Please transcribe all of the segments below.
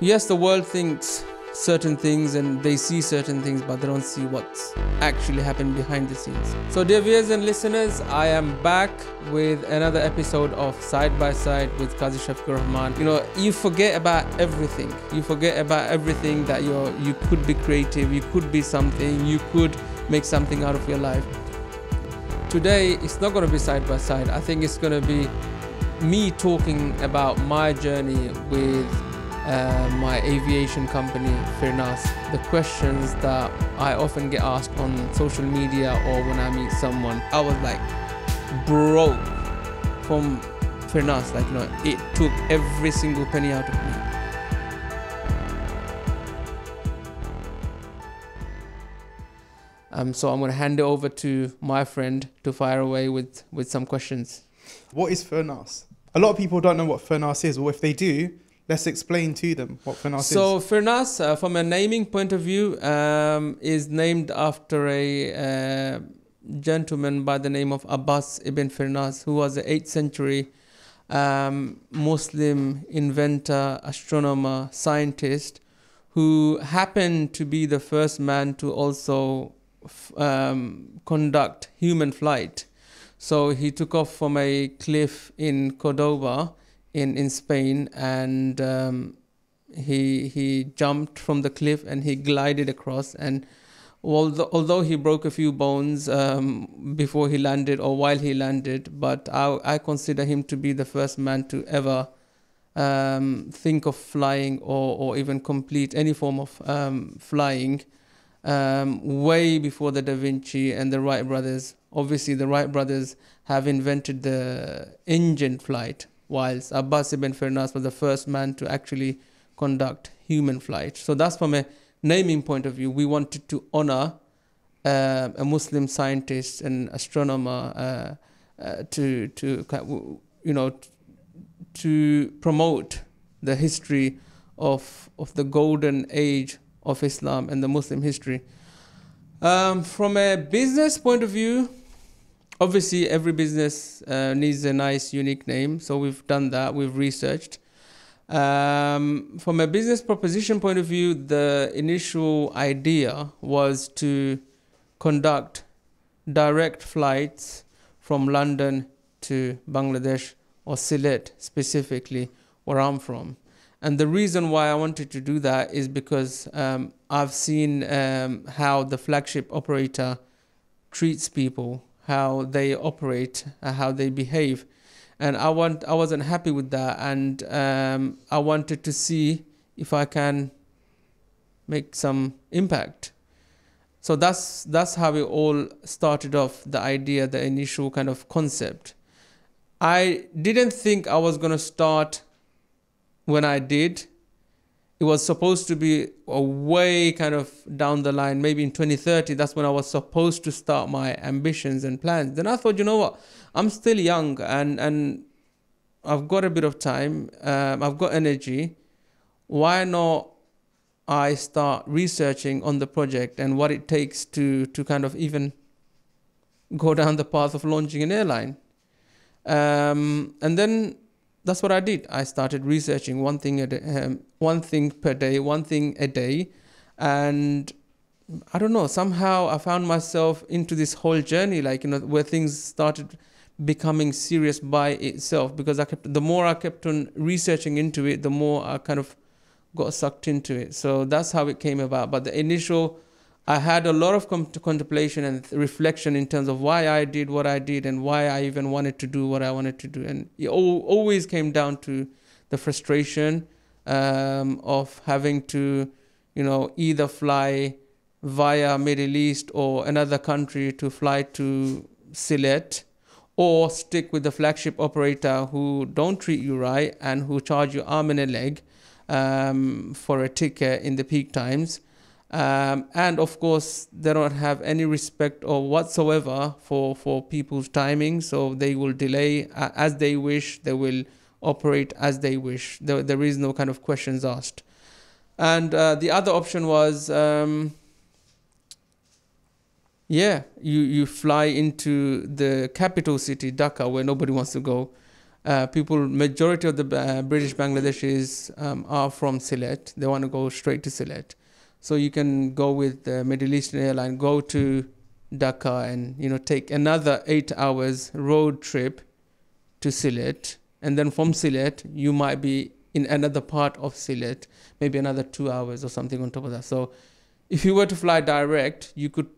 yes, the world thinks certain things and they see certain things, but they don't see what's actually happening behind the scenes. So, dear viewers and listeners, I am back with another episode of Side by Side with Kazi Shafiqur Rahman. You know, you forget about everything. You forget about everything that you're you could be creative, you could be something, you could make something out of your life. Today, it's not going to be side by side. I think it's going to be me talking about my journey with uh, my aviation company, Firnas. The questions that I often get asked on social media or when I meet someone, I was like broke from Firnas. Like, you know, it took every single penny out of me. Um, so I'm going to hand it over to my friend to fire away with, with some questions. What is Firnas? A lot of people don't know what Firnas is, or if they do, let's explain to them what Firnas so is. So Firnas, uh, from a naming point of view, um, is named after a uh, gentleman by the name of Abbas ibn Firnas, who was an 8th century um, Muslim inventor, astronomer, scientist, who happened to be the first man to also um, conduct human flight. So he took off from a cliff in Cordoba in, in Spain and um, he, he jumped from the cliff and he glided across. And although, although he broke a few bones um, before he landed or while he landed, but I, I consider him to be the first man to ever. Um, think of flying or, or even complete any form of um, flying um, way before the Da Vinci and the Wright brothers. Obviously, the Wright brothers have invented the engine flight, whilst Abbas ibn Firnas was the first man to actually conduct human flight. So that's from a naming point of view. We wanted to honor uh, a Muslim scientist and astronomer uh, uh, to to you know to promote the history of of the golden age of Islam and the Muslim history. Um, from a business point of view, obviously every business uh, needs a nice, unique name. So we've done that. We've researched. Um, from a business proposition point of view, the initial idea was to conduct direct flights from London to Bangladesh or Sylhet specifically, where I'm from. And the reason why I wanted to do that is because um, I've seen um, how the flagship operator treats people, how they operate, uh, how they behave, and I want I wasn't happy with that, and um, I wanted to see if I can make some impact. So that's that's how it all started off. The idea, the initial kind of concept. I didn't think I was gonna start when I did, it was supposed to be a way kind of down the line, maybe in 2030. That's when I was supposed to start my ambitions and plans. Then I thought, you know what? I'm still young and and I've got a bit of time. Um, I've got energy. Why not? I start researching on the project and what it takes to to kind of even go down the path of launching an airline. Um, and then that's what I did. I started researching one thing a day, um, one thing per day, one thing a day, and I don't know. Somehow I found myself into this whole journey, like you know, where things started becoming serious by itself. Because I kept, the more I kept on researching into it, the more I kind of got sucked into it. So that's how it came about. But the initial I had a lot of contemplation and reflection in terms of why I did what I did and why I even wanted to do what I wanted to do. And it always came down to the frustration um, of having to, you know, either fly via Middle East or another country to fly to Sylhet or stick with the flagship operator who don't treat you right and who charge you arm and a leg um, for a ticket in the peak times um, and of course, they don't have any respect or whatsoever for, for people's timing. So they will delay uh, as they wish. They will operate as they wish. There, there is no kind of questions asked. And uh, the other option was, um, yeah, you, you fly into the capital city, Dhaka, where nobody wants to go. uh, people, majority of the uh, British Bangladeshis um, are from Sylhet. They want to go straight to Sylhet. So you can go with the Middle Eastern airline, go to Dhaka, and you know take another eight hours road trip to Sylhet, and then from Sylhet you might be in another part of Sylhet, maybe another two hours or something on top of that. So if you were to fly direct, you could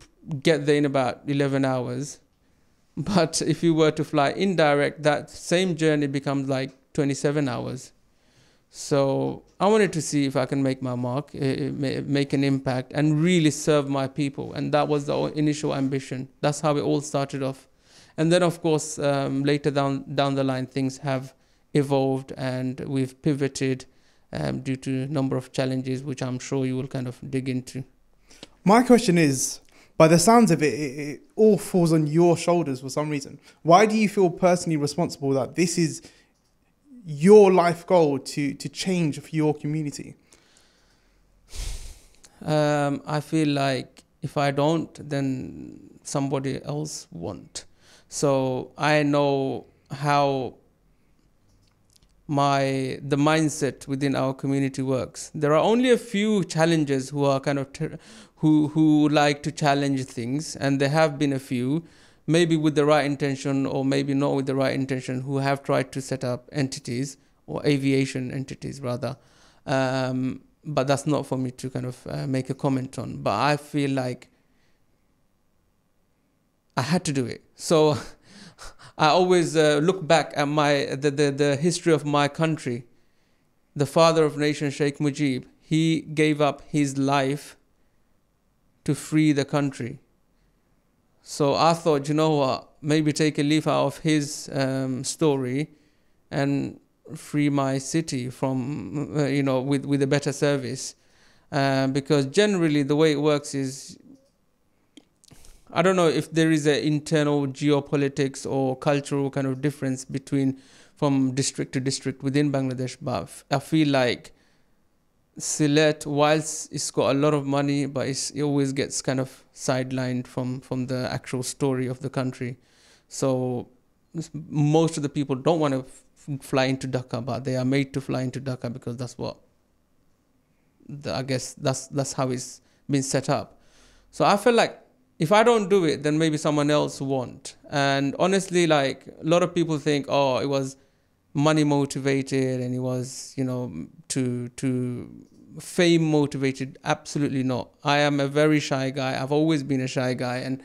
get there in about 11 hours. But if you were to fly indirect, that same journey becomes like 27 hours. So I wanted to see if I can make my mark, uh, make an impact, and really serve my people. And that was the initial ambition. That's how it all started off. And then, of course, um, later down down the line, things have evolved, and we've pivoted um, due to a number of challenges, which I'm sure you will kind of dig into. My question is, by the sounds of it, it, it all falls on your shoulders for some reason. Why do you feel personally responsible that this is your life goal to to change for your community? Um, I feel like if I don't, then somebody else won't. So I know how my the mindset within our community works. There are only a few challenges who are kind of who who like to challenge things, and there have been a few maybe with the right intention or maybe not with the right intention, who have tried to set up entities or aviation entities rather. Um, but that's not for me to kind of uh, make a comment on. But I feel like I had to do it. So I always uh, look back at my the, the, the history of my country. The father of nation, Sheikh Mujib, he gave up his life to free the country. So I thought, you know what, maybe take a leaf out of his um, story and free my city from, uh, you know, with, with a better service. Uh, because generally the way it works is, I don't know if there is an internal geopolitics or cultural kind of difference between from district to district within Bangladesh, but I feel like Sylhet, whilst it's got a lot of money, but it always gets kind of sidelined from, from the actual story of the country. So most of the people don't want to f- fly into Dhaka, but they are made to fly into Dhaka because that's what the, I guess that's that's how it's been set up. So I feel like if I don't do it, then maybe someone else won't. And honestly, like a lot of people think, oh, it was money motivated and it was you know to to fame motivated? Absolutely not. I am a very shy guy. I've always been a shy guy and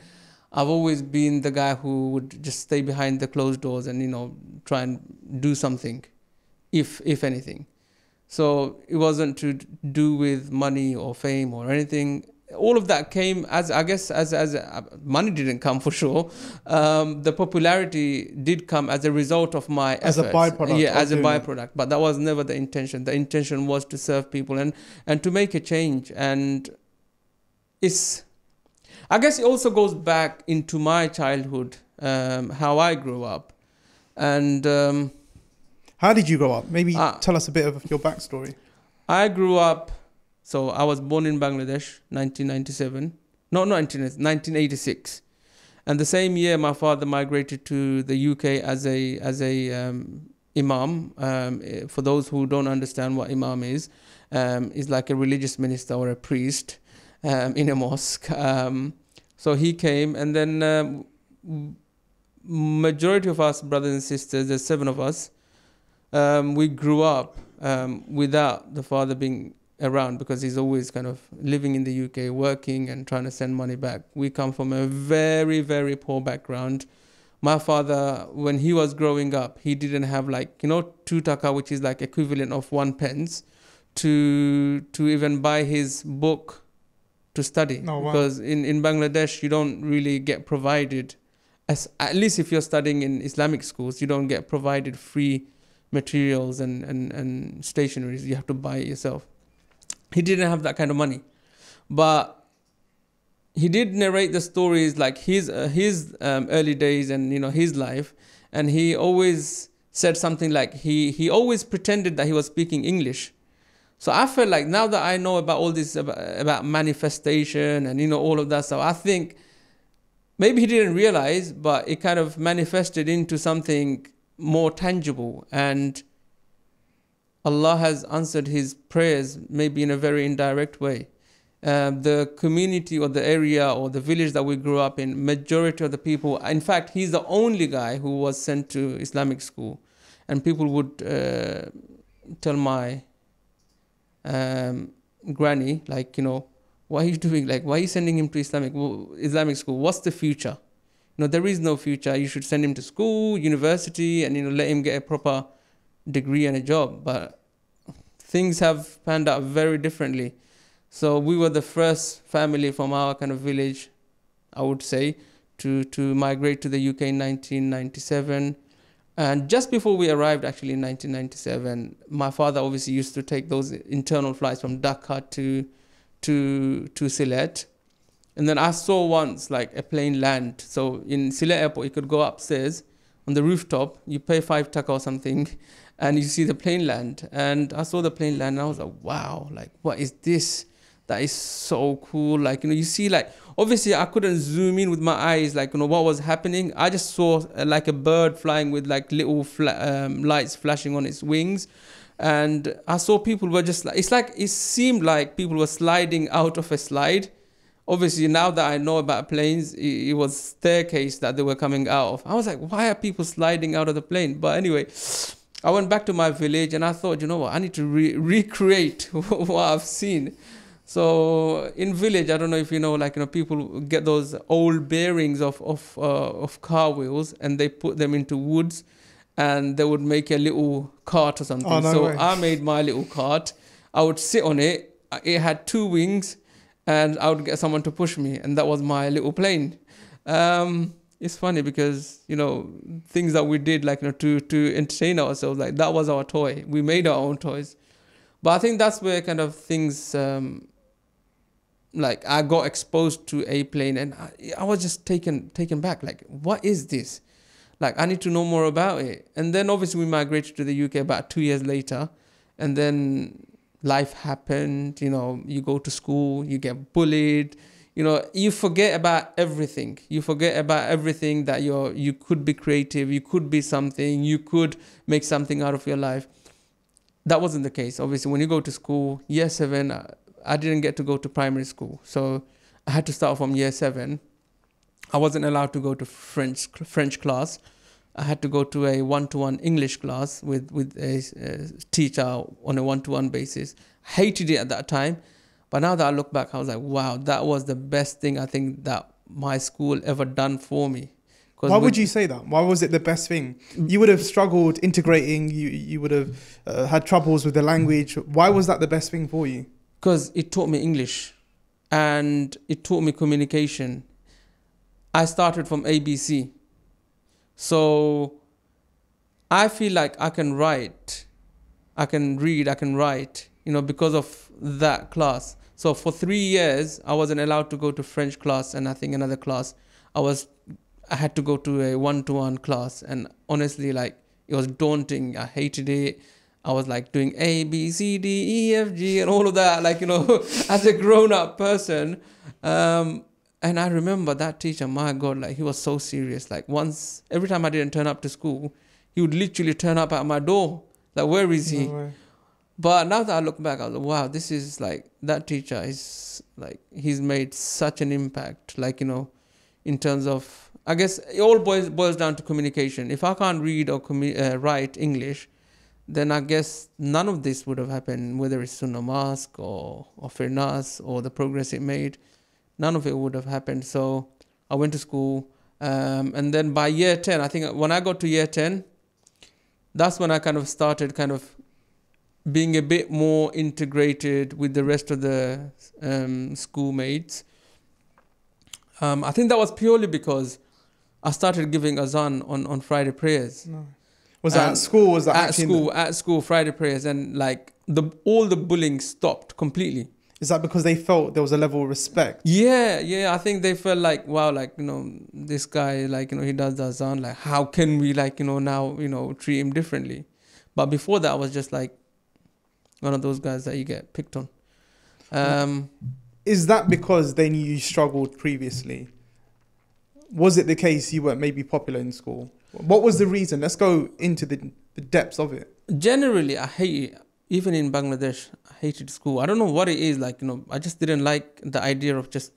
i've always been the guy who would just stay behind the closed doors and you know try and do something if if anything. So it wasn't to do with money or fame or anything all of that came as I guess as as uh, money didn't come for sure. Um, the popularity did come as a result of my as efforts. a byproduct. Yeah, as a byproduct. But that was never the intention. The intention was to serve people and and to make a change. And it's, I guess, it also goes back into my childhood, um, how I grew up, and. Um, how did you grow up? Maybe uh, tell us a bit of your backstory. I grew up so I was born in Bangladesh, 1997. No, not 1986. And the same year, my father migrated to the UK as a as a um, imam. Um, eh, for those who don't understand what imam is, um, is like a religious minister or a priest um, in a mosque. Um, so he came, and then um, majority of us brothers and sisters, there's seven of us, um, we grew up um, without the father being around because he's always kind of living in the UK, working and trying to send money back. We come from a very, very poor background. My father, when he was growing up, he didn't have like, you know, two taka, which is like equivalent of one pence, to to even buy his book to study. Oh, wow. Because in, in Bangladesh, you don't really get provided, as at least if you're studying in Islamic schools, you don't get provided free materials and, and, and stationaries. You have to buy it yourself he didn't have that kind of money. But he did narrate the stories like his uh, his um, early days and you know his life. And he always said something like he he always pretended that he was speaking english. So i felt like now that i know about all this about, about manifestation and you know all of that stuff i think maybe he didn't realize but it kind of manifested into something more tangible. And Allah has answered his prayers maybe in a very indirect way. Uh, the community or the area or the village that we grew up in, majority of the people, in fact, he's the only guy who was sent to Islamic school. And people would uh, tell my um, granny, like, you know, what are you doing? Like, why are you sending him to Islamic Islamic school? What's the future? You know, there is no future. You should send him to school, university, and you know, let him get a proper degree and a job. But things have panned out very differently. So we were the first family from our kind of village, I would say, to to migrate to the UK in 1997. And just before we arrived, actually in 1997, my father obviously used to take those internal flights from Dhaka to to to Sylhet. And then I saw once like a plane land. So in Sylhet airport, you could go upstairs on the rooftop. You pay five taka or something, and you see the plane land. And I saw the plane land, and I was like, wow, like what is this? That is so cool. Like you know, you see like obviously I couldn't zoom in with my eyes, like you know what was happening. I just saw uh, like a bird flying with like little fla- um, lights flashing on its wings and I saw people were just like it's like it seemed like people were sliding out of a slide. Obviously, now that I know about planes, it, it, was staircase that they were coming out of. I was like, why are people sliding out of the plane? But anyway, I went back to my village and I thought, you know what, I need to re- recreate what I've seen. So in village, I don't know if you know, like you know, people get those old bearings of of uh, of car wheels and they put them into woods and they would make a little cart or something. Oh, no so way. I made my little cart. I would sit on it. It had two wings, and I would get someone to push me, and that was my little plane. Um, it's funny because you know things that we did like you know to to entertain ourselves like that was our toy. We made our own toys, but I think that's where kind of things. Um, like I got exposed to a plane and I, I was just taken taken back like what is this like I need to know more about it. And then obviously we migrated to the UK about two years later, and then life happened. You know, you go to school, you get bullied. You know, you forget about everything. You forget about everything that you're. You could be creative. You could be something. You could make something out of your life. That wasn't the case. Obviously, when you go to school, year seven, I didn't get to go to primary school, so I had to start from year seven I wasn't allowed to go to French French class. I had to go to a one-to-one English class with with a, a teacher on a one-to-one basis. Hated it at that time, but now that I look back, I was like, wow, that was the best thing I think that my school ever done for me. Why would you say that? Why was it the best thing? You would have struggled integrating. You you would have uh, had troubles with the language. Why was that the best thing for you? Because it taught me English, and it taught me communication I started from ABC. So I feel like I can write, I can read, I can write, you know, because of that class. So for three years, I wasn't allowed to go to French class and I think another class. I was, I had to go to a one-to-one class, and honestly, like it was daunting. I hated it. I was like doing A, B, C, D, E, F, G, and all of that, like you know, as a grown-up person. Um, and I remember that teacher, my God, like he was so serious. Like once, every time I didn't turn up to school, he would literally turn up at my door. Like, where is he? No but now that I look back, I was like, wow, this is like, that teacher is like, he's made such an impact. Like, you know, in terms of, I guess it all boils, boils down to communication. If I can't read or commu- uh, write English, then I guess none of this would have happened, whether it's Sunnamusk or, or Firnas or the progress it made none of it would have happened. So I went to school. Um, and then by year 10, I think when I got to year 10, that's when I kind of started kind of being a bit more integrated with the rest of the um, schoolmates. Um, I think that was purely because I started giving azan on, on Friday prayers. No. Was that at school? Was that at school? At school, Friday prayers, and like the all the bullying stopped completely. Is that because they felt there was a level of respect? Yeah, yeah. I think they felt like, wow, like, you know, this guy, like, you know, he does the azan. Like, how can we, like, you know, now, you know, treat him differently? But before that, I was just like one of those guys that you get picked on. Um, Is that because they knew you struggled previously? Was it the case you weren't maybe popular in school? What was the reason? Let's go into the, the depths of it. Generally, I hate it. Even in Bangladesh, I hated school. I don't know what it is. Like, you know, I just didn't like the idea of just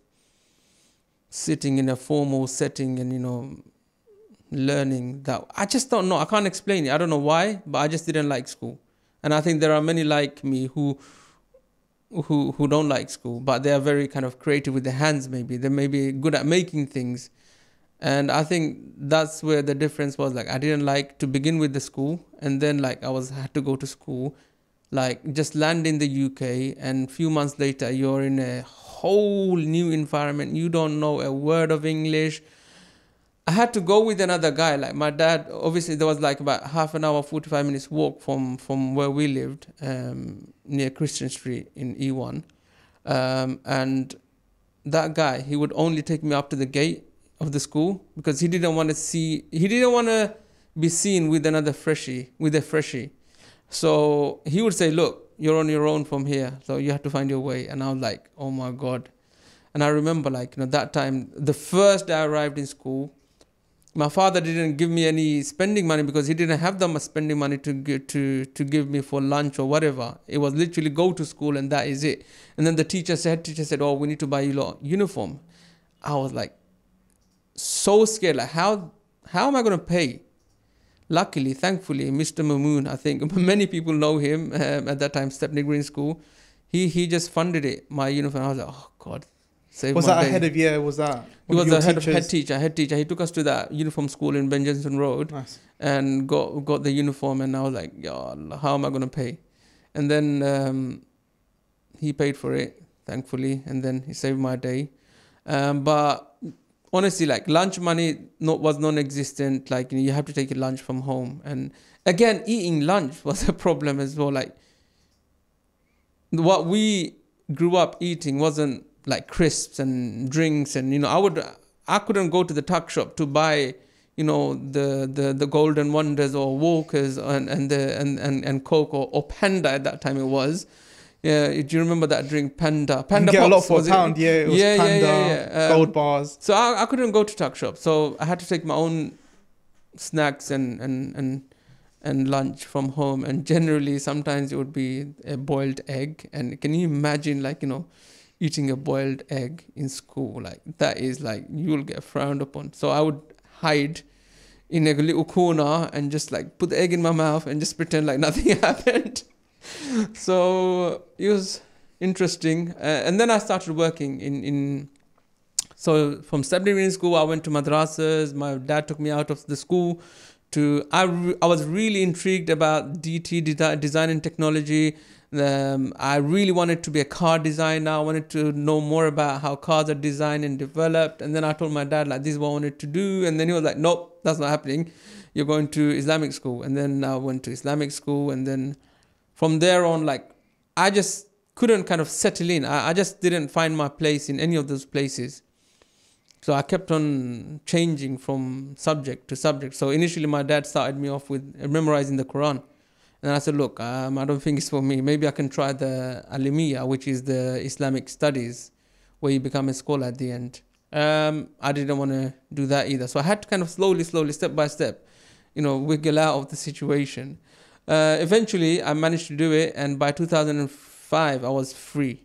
sitting in a formal setting and, you know, learning that. I just don't know. I can't explain it. I don't know why, but I just didn't like school. And I think there are many like me who who who don't like school, but they are very kind of creative with their hands. Maybe they may be good at making things, and I think that's where the difference was. Like I didn't like to begin with the school, and then like I was had to go to school, like just land in the UK, and few months later you're in a whole new environment. You don't know a word of English I had to go with another guy. Like my dad, obviously there was like about half an hour, forty five minutes walk from from where we lived, um, near Christian Street in E1, um, and that guy he would only take me up to the gate of the school because he didn't want to see he didn't want to be seen with another freshie with a freshie, so he would say, "Look, you're on your own from here, so you have to find your way." And I was like, "Oh my god." And I remember, like, you know, that time, the first day I arrived in school, my father didn't give me any spending money because he didn't have that much spending money to give, to to give me for lunch or whatever. It was literally go to school and that is it. And then the teacher said, teacher said, "Oh, we need to buy you a uniform." I was like, so scared. Like, how how am I going to pay? Luckily, thankfully, Mr. Mamoon, I think many people know him um, at that time, Stepney Green School. He he just funded it, my uniform. I was like, oh God, Was that day. ahead of year? Was that? He was a head, of, head teacher. Head teacher. He took us to that uniform school in Ben Jonson Road, nice. and got got the uniform. And I was like, "Yeah, how am I gonna pay?" And then um, he paid for it, thankfully, and then he saved my day. Um, but honestly, like lunch money not, was non-existent. Like you, know, you have to take your lunch from home, and again, eating lunch was a problem as well. Like what we grew up eating wasn't like crisps and drinks and you know I would I couldn't go to the tuck shop to buy you know the the, the golden wonders or walkers and and the and and, and coke or, or panda at that time it was yeah do you remember that drink panda panda you get pops, a lot for a pound it? yeah it was yeah, panda yeah, yeah, yeah. Um, gold bars so I, I couldn't go to tuck shop so I had to take my own snacks and and and and lunch from home and generally sometimes it would be a boiled egg and can you imagine like you know eating a boiled egg in school. Like that is like you'll get frowned upon. So I would hide in a little corner and just like put the egg in my mouth and just pretend like nothing happened. so it was interesting. Uh, and then I started working in in. So from Stepney school, I went to madrasas. My dad took me out of the school to. I, re- I was really intrigued about DT design and technology. Um, I really wanted to be a car designer. I wanted to know more about how cars are designed and developed. And then I told my dad, like, this is what I wanted to do. And then he was like, nope, that's not happening. You're going to Islamic school. And then I went to Islamic school. And then from there on, like, I just couldn't kind of settle in. I, I just didn't find my place in any of those places. So I kept on changing from subject to subject. So initially, my dad started me off with memorizing the Quran. And I said, look, um, I don't think it's for me. Maybe I can try the Alimiya, which is the Islamic studies, where you become a scholar at the end. Um, I didn't want to do that either. So I had to kind of slowly, slowly, step by step, you know, wiggle out of the situation. Uh, eventually, I managed to do it, and by 2005, I was free.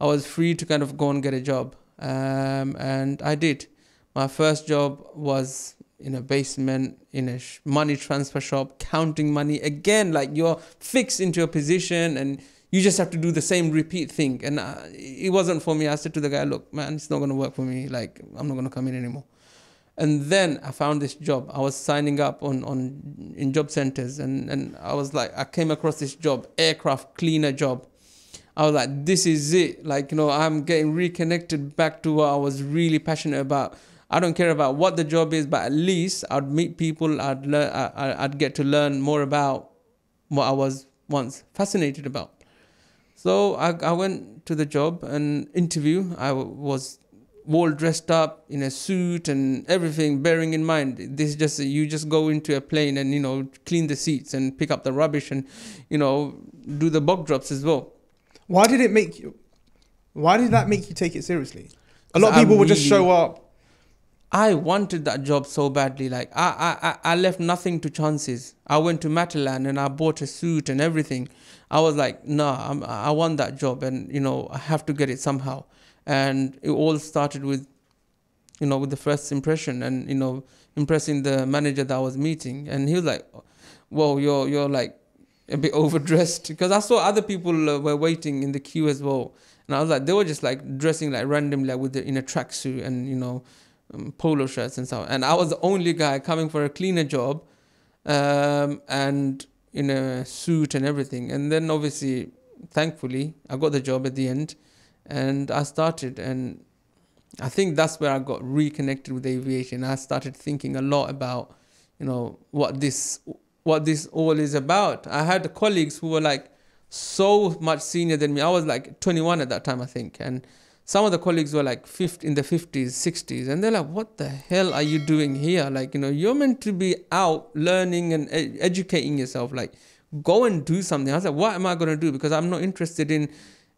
I was free to kind of go and get a job, um, and I did. My first job was in a basement in a money transfer shop counting money. Again like you're fixed into a position and you just have to do the same repeat thing. And uh, it wasn't for me. I said to the guy look man it's not going to work for me. Like i'm not going to come in anymore. And then i found this job. I was signing up on, on in job centers and, and i was like i came across this job aircraft cleaner job. I was like this is it. Like you know i'm getting reconnected back to what i was really passionate about I don't care about what the job is, but at least I'd meet people. I'd learn. I'd get to learn more about what I was once fascinated about. So I, I went to the job and interview. I was all dressed up in a suit and everything. Bearing in mind, this is just you just go into a plane and you know clean the seats and pick up the rubbish and you know do the bug drops as well. Why did it make you? Why did that make you take it seriously? A lot of people would just show up I wanted that job so badly. Like I, I, I left nothing to chances. I went to Matalan and I bought a suit and everything. I was like, no, I'm, I want that job, and you know, I have to get it somehow. And it all started with, you know, with the first impression, and you know, impressing the manager that I was meeting, and he was like, "Well, you're you're like a bit overdressed," because I saw other people uh, were waiting in the queue as well, and I was like, they were just like dressing like randomly, like with the, in a tracksuit and you know, um, polo shirts and so on. And I was the only guy coming for a cleaner job, um, and in a suit and everything. And then obviously, thankfully, I got the job at the end, and I started. And I think that's where I got reconnected with aviation. I started thinking a lot about, you know, what this what this all is about. I had colleagues who were like so much senior than me. I was like 21 at that time, I think, and some of the colleagues were like 50, in the 50s, 60s, and they're like, "What the hell are you doing here? Like, you know, you're meant to be out learning and ed- educating yourself. Like, go and do something." I was like, "What am I going to do? Because I'm not interested in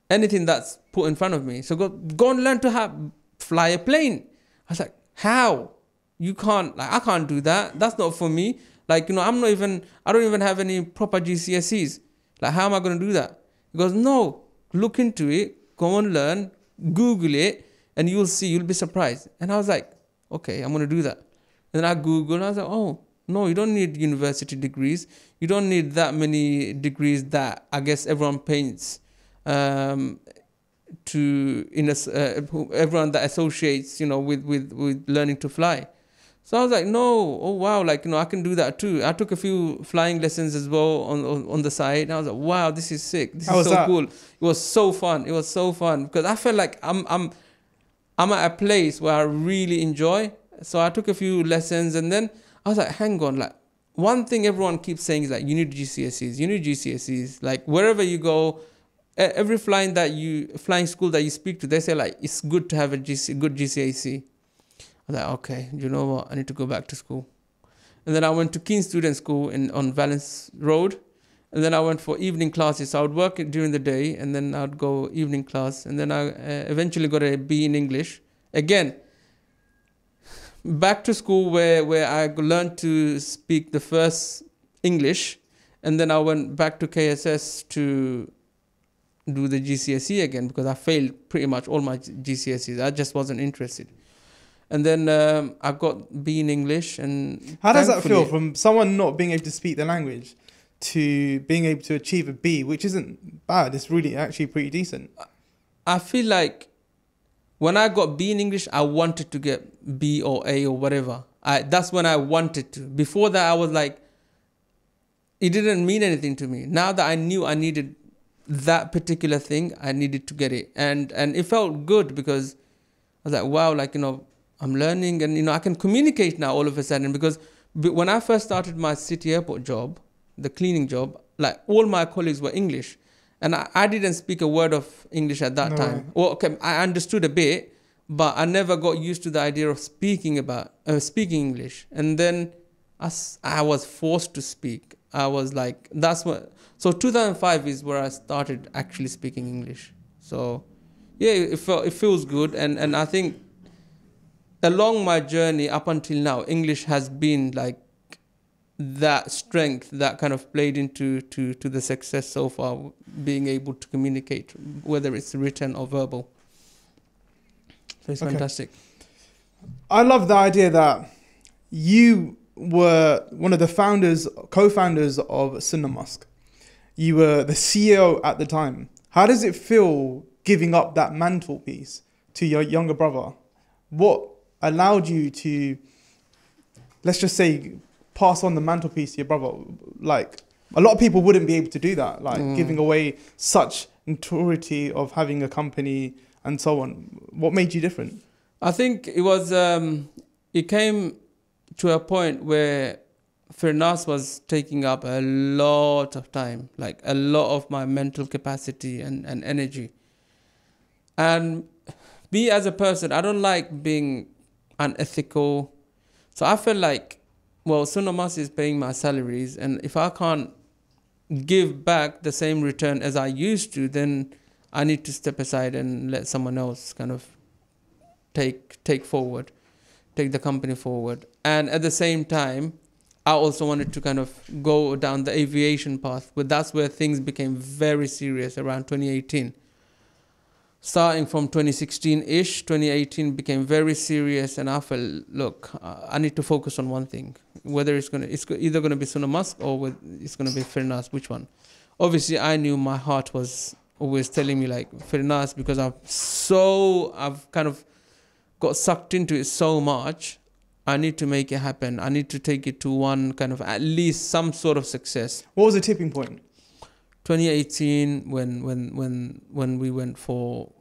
anything that's put in front of me. So go, go and learn to have fly a plane." I was like, "How? You can't. Like, I can't do that. That's not for me. Like, you know, I'm not even. I don't even have any proper GCSEs. Like, how am I going to do that?" He goes, "No, look into it. Go and learn." Google it and you'll see, you'll be surprised. And I was like, okay, I'm going to do that. And then I Googled and I was like, oh, no, you don't need university degrees. You don't need that many degrees that I guess everyone paints um, to in a, uh, everyone that associates, you know, with, with, with learning to fly. So I was like, no, oh wow, like you know, I can do that too. I took a few flying lessons as well on on, on the side. And I was like, wow, this is sick. This How is so that? cool. It was so fun. It was so fun because I felt like I'm I'm I'm at a place where I really enjoy. So I took a few lessons and then I was like, hang on, like one thing everyone keeps saying is like you need GCSEs, you need GCSEs. Like wherever you go, every flying that you flying school that you speak to, they say like it's good to have a GC, good GCSE. Was like, okay, you know what? I need to go back to school. And then I went to Keen Student School in on Vallance Road. And then I went for evening classes. So I would work during the day and then I'd go evening class. And then I uh, eventually got a B in English. Again, back to school where, where I learned to speak the first English. And then I went back to KSS to do the GCSE again because I failed pretty much all my GCSEs. I just wasn't interested. And then um, I got B in English. And How does that feel from someone not being able to speak the language to being able to achieve a B, which isn't bad? It's really actually pretty decent. I feel like when I got B in English, I wanted to get B or A or whatever. I that's when I wanted to. Before that, I was like, it didn't mean anything to me. Now that I knew I needed that particular thing, I needed to get it, and and it felt good because I was like, wow, like you know, I'm learning, and you know, I can communicate now all of a sudden because when I first started my city airport job, the cleaning job, like all my colleagues were English. And I, I didn't speak a word of English at that No time. Well, okay, I understood a bit, but I never got used to the idea of speaking about uh, speaking English. And then as I was forced to speak. I was like, that's what. So 2005 is where I started actually speaking English. So yeah, it felt it feels good, and and I think along my journey up until now, English has been like that strength that kind of played into to to the success so far being able to communicate whether it's written or verbal so it's Okay. fantastic I love the idea that you were one of the founders, co-founders of Sunnah Mosque. You were the CEO at the time. How does it feel giving up that mantelpiece to your younger brother? What allowed you to, let's just say, pass on the mantelpiece to your brother? Like a lot of people wouldn't be able to do that, like Mm. giving away such notoriety of having a company and so on. What made you different? I think it was um, it came to a point where Firnas was taking up a lot of time, like a lot of my mental capacity and, and energy. And me as a person, I don't like being unethical. So I felt like, well, Sunnamusk is paying my salaries, and if I can't give back the same return as I used to, then I need to step aside and let someone else kind of take take forward take the company forward. And at the same time, I also wanted to kind of go down the aviation path, but that's where things became very serious around 2018. Starting from 2016 ish, 2018 became very serious, and I felt, look, uh, I need to focus on one thing. Whether it's gonna, it's either gonna be Sunnamusk or with, it's gonna be Firnas. Which one? Obviously, I knew my heart was always telling me like Firnas because i'm so I've kind of got sucked into it so much I need to make it happen. I need to take it to one kind of at least some sort of success. What was the tipping point? 2018 when when when when we went for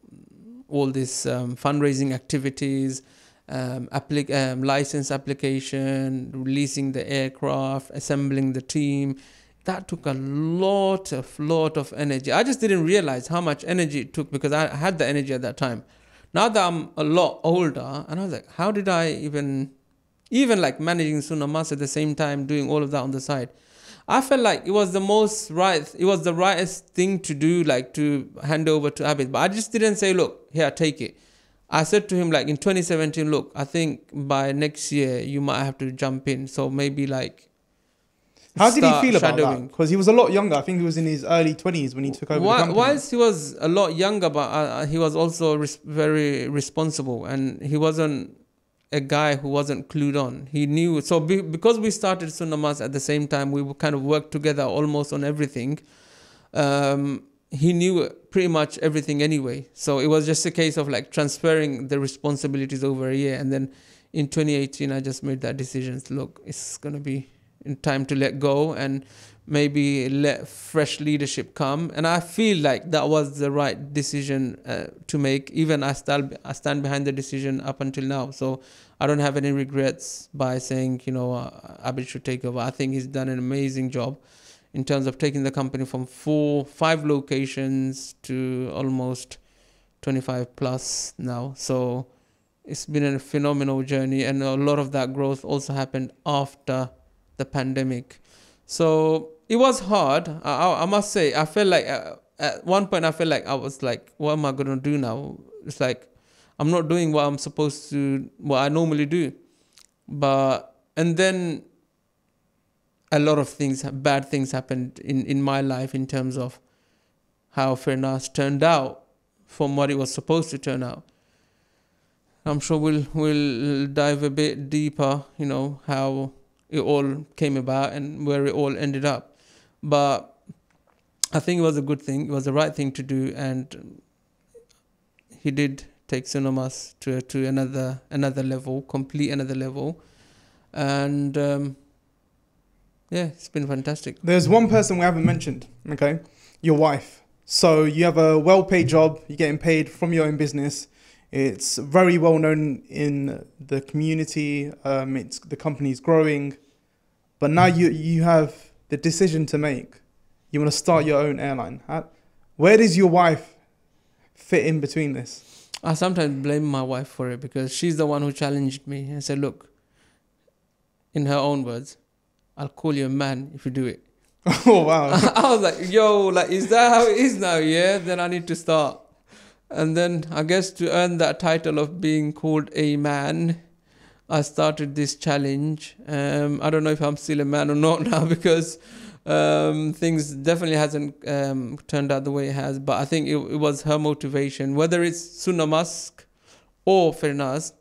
all these um, fundraising activities, um, applic- um, license application, releasing the aircraft, assembling the team. That took a lot of lot of energy. I just didn't realize how much energy it took because I had the energy at that time. Now that I'm a lot older, and I was like, how did I even even like managing Sunnamusk at the same time, doing all of that on the side. I felt like it was the most right, it was the rightest thing to do, like to hand over to Abid. But I just didn't say, look, here, take it. I said to him, like in 2017, look, I think by next year you might have to jump in. So maybe like. How did he feel about shadowing. that? Because he was a lot younger. I think he was in his early 20s when he took over. While, whilst he was a lot younger, but uh, he was also res- very responsible and he wasn't a guy who wasn't clued on. He knew. So be, because we started Sunnamusk at the same time, we kind of worked together almost on everything. Um, he knew pretty much everything anyway. So it was just a case of like transferring the responsibilities over a year. And then in 2018, I just made that decision. Look, it's going to be time to let go and maybe let fresh leadership come. And I feel like that was the right decision uh, to make. Even I stand, I stand behind the decision up until now. So I don't have any regrets by saying, you know, uh, Abid should take over. I think he's done an amazing job in terms of taking the company from four, five locations to almost 25 plus now. So it's been a phenomenal journey. And a lot of that growth also happened after the pandemic. So it was hard. I, I must say, I felt like uh, at one point I felt like I was like, what am I gonna do now? It's like I'm not doing what I'm supposed to, what I normally do. But and then a lot of things, bad things happened in in my life in terms of how Firnas turned out from what it was supposed to turn out. I'm sure we'll we'll dive a bit deeper, you know, how it all came about and where it all ended up. But I think it was a good thing. It was the right thing to do, and he did take Sunnah to to another another level, complete another level, and um, yeah, it's been fantastic. There's one person we haven't mentioned. Okay, your wife. So you have a well-paid job. You're getting paid from your own business. It's very well known in the community. Um, it's the company's growing, but now you you have the decision to make. You want to start your own airline. How, where does your wife fit in between this? I sometimes blame my wife for it because she's the one who challenged me and said, "Look, in her own words, I'll call you a man if you do it." oh wow! I was like, "Yo, like, is that how it is now? Yeah, then I need to start." And then I guess to earn that title of being called a man, I started this challenge. Um, I don't know if I'm still a man or not now because um, things definitely hasn't um, turned out the way it has. But I think it, it was her motivation, whether it's Sunnamusk or Firnas,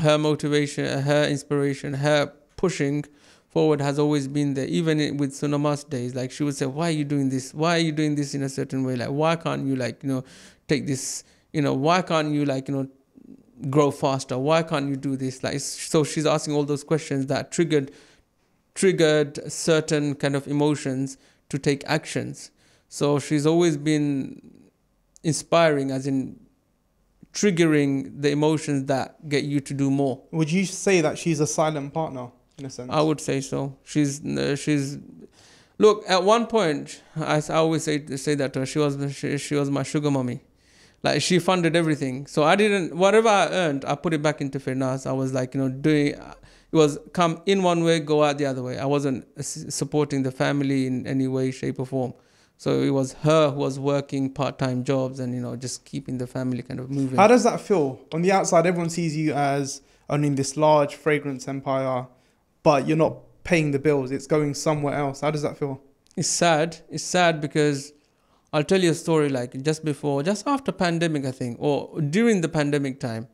her motivation, her inspiration, her pushing forward has always been there. Even with Sunnamusk days, like she would say, "Why are you doing this? Why are you doing this in a certain way? Like, why can't you like you know take this? You know, why can't you like you know grow faster? Why can't you do this? Like so she's asking all those questions that triggered triggered certain kind of emotions to take actions. So she's always been inspiring as in triggering the emotions that get you to do more. Would you say that she's a silent partner in a sense? I would say so. She's she's look at one point I, I always say say that to her. She was she, she was my sugar mommy like she funded everything. So I didn't whatever I earned, I put it back into Firnas. I was like, you know, doing it was come in one way, go out the other way. I wasn't supporting the family in any way, shape, or form. So it was her who was working part-time jobs and you know just keeping the family kind of moving. How does that feel on the outside? Everyone sees you as owning this large fragrance empire, but you're not paying the bills. It's going somewhere else. How does that feel? It's sad. It's sad because I'll tell you a story like just before, just after pandemic, I think, or during the pandemic time.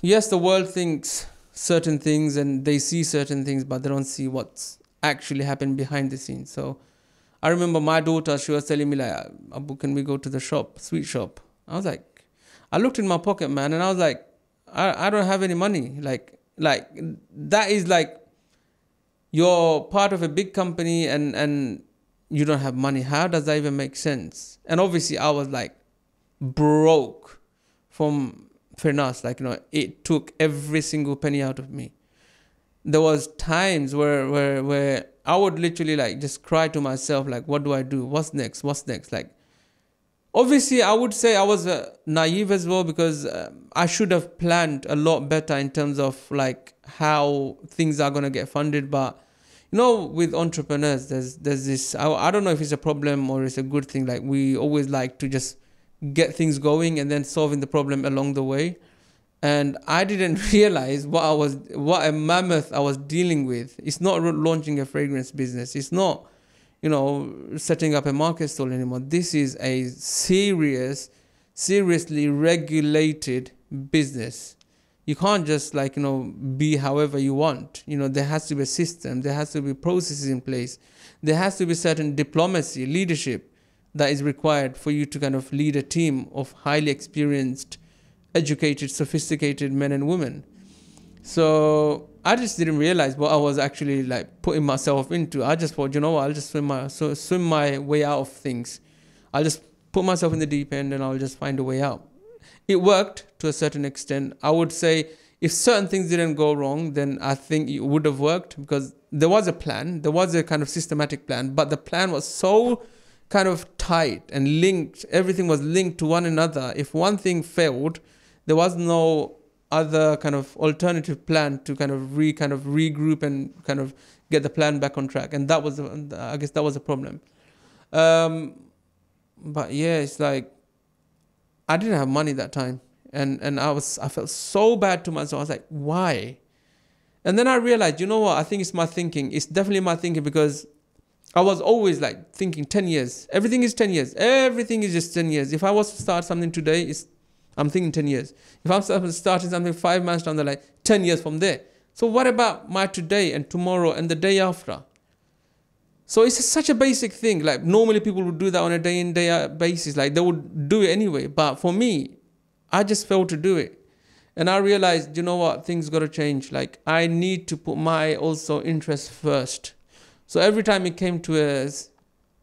Yes, the world thinks certain things and they see certain things, but they don't see what's actually happened behind the scenes. So I remember my daughter, she was telling me like, ah, Abu, can we go to the shop, sweet shop? I was like, I looked in my pocket, man, and I was like, I, I don't have any money. Like, like that is like you're part of a big company and and you don't have money. How does that even make sense? And obviously, I was like broke from Firnas. Like you know, it took every single penny out of me. There was times where where where I would literally like just cry to myself like, what do I do? What's next? What's next? Like obviously i would say i was uh, naive as well because uh, i should have planned a lot better in terms of like how things are going to get funded but know with entrepreneurs there's there's this I, I don't know if it's a problem or it's a good thing like we always like to just get things going and then solving the problem along the way and i didn't realize what i was what a mammoth i was dealing with it's not launching a fragrance business it's not you know, setting up a market stall anymore. This is a serious, seriously regulated business. You can't just like, you know, be however you want. You know, there has to be a system, there has to be processes in place. There has to be certain diplomacy, leadership that is required for you to kind of lead a team of highly experienced, educated, sophisticated men and women. So I just didn't realize what I was actually like putting myself into. I just thought, you know what, I'll just swim my so swim my way out of things. I'll just put myself in the deep end and I'll just find a way out. It worked to a certain extent. I would say if certain things didn't go wrong, then I think it would have worked because there was a plan, there was a kind of systematic plan, but the plan was so kind of tight and linked. Everything was linked to one another. If one thing failed, there was no other kind of alternative plan to kind of re kind of regroup and kind of get the plan back on track and that was i guess that was a problem um, but yeah it's like i didn't have money that time. And and i was i felt so bad to myself. I was like why? And then i realized you know what? I think it's my thinking. It's definitely my thinking because i was always like thinking 10 years. Everything is 10 years. Everything is just 10 years. If i was to start something today it's I'm thinking 10 years. If I'm starting something five months down the line, 10 years from there. So what about my today and tomorrow and the day after? So it's such a basic thing. Like normally people would do that on a day in day out basis. Like they would do it anyway. But for me, I just failed to do it. And I realized, you know what, things gotta change. Like I need to put my also interest first. So every time it came to a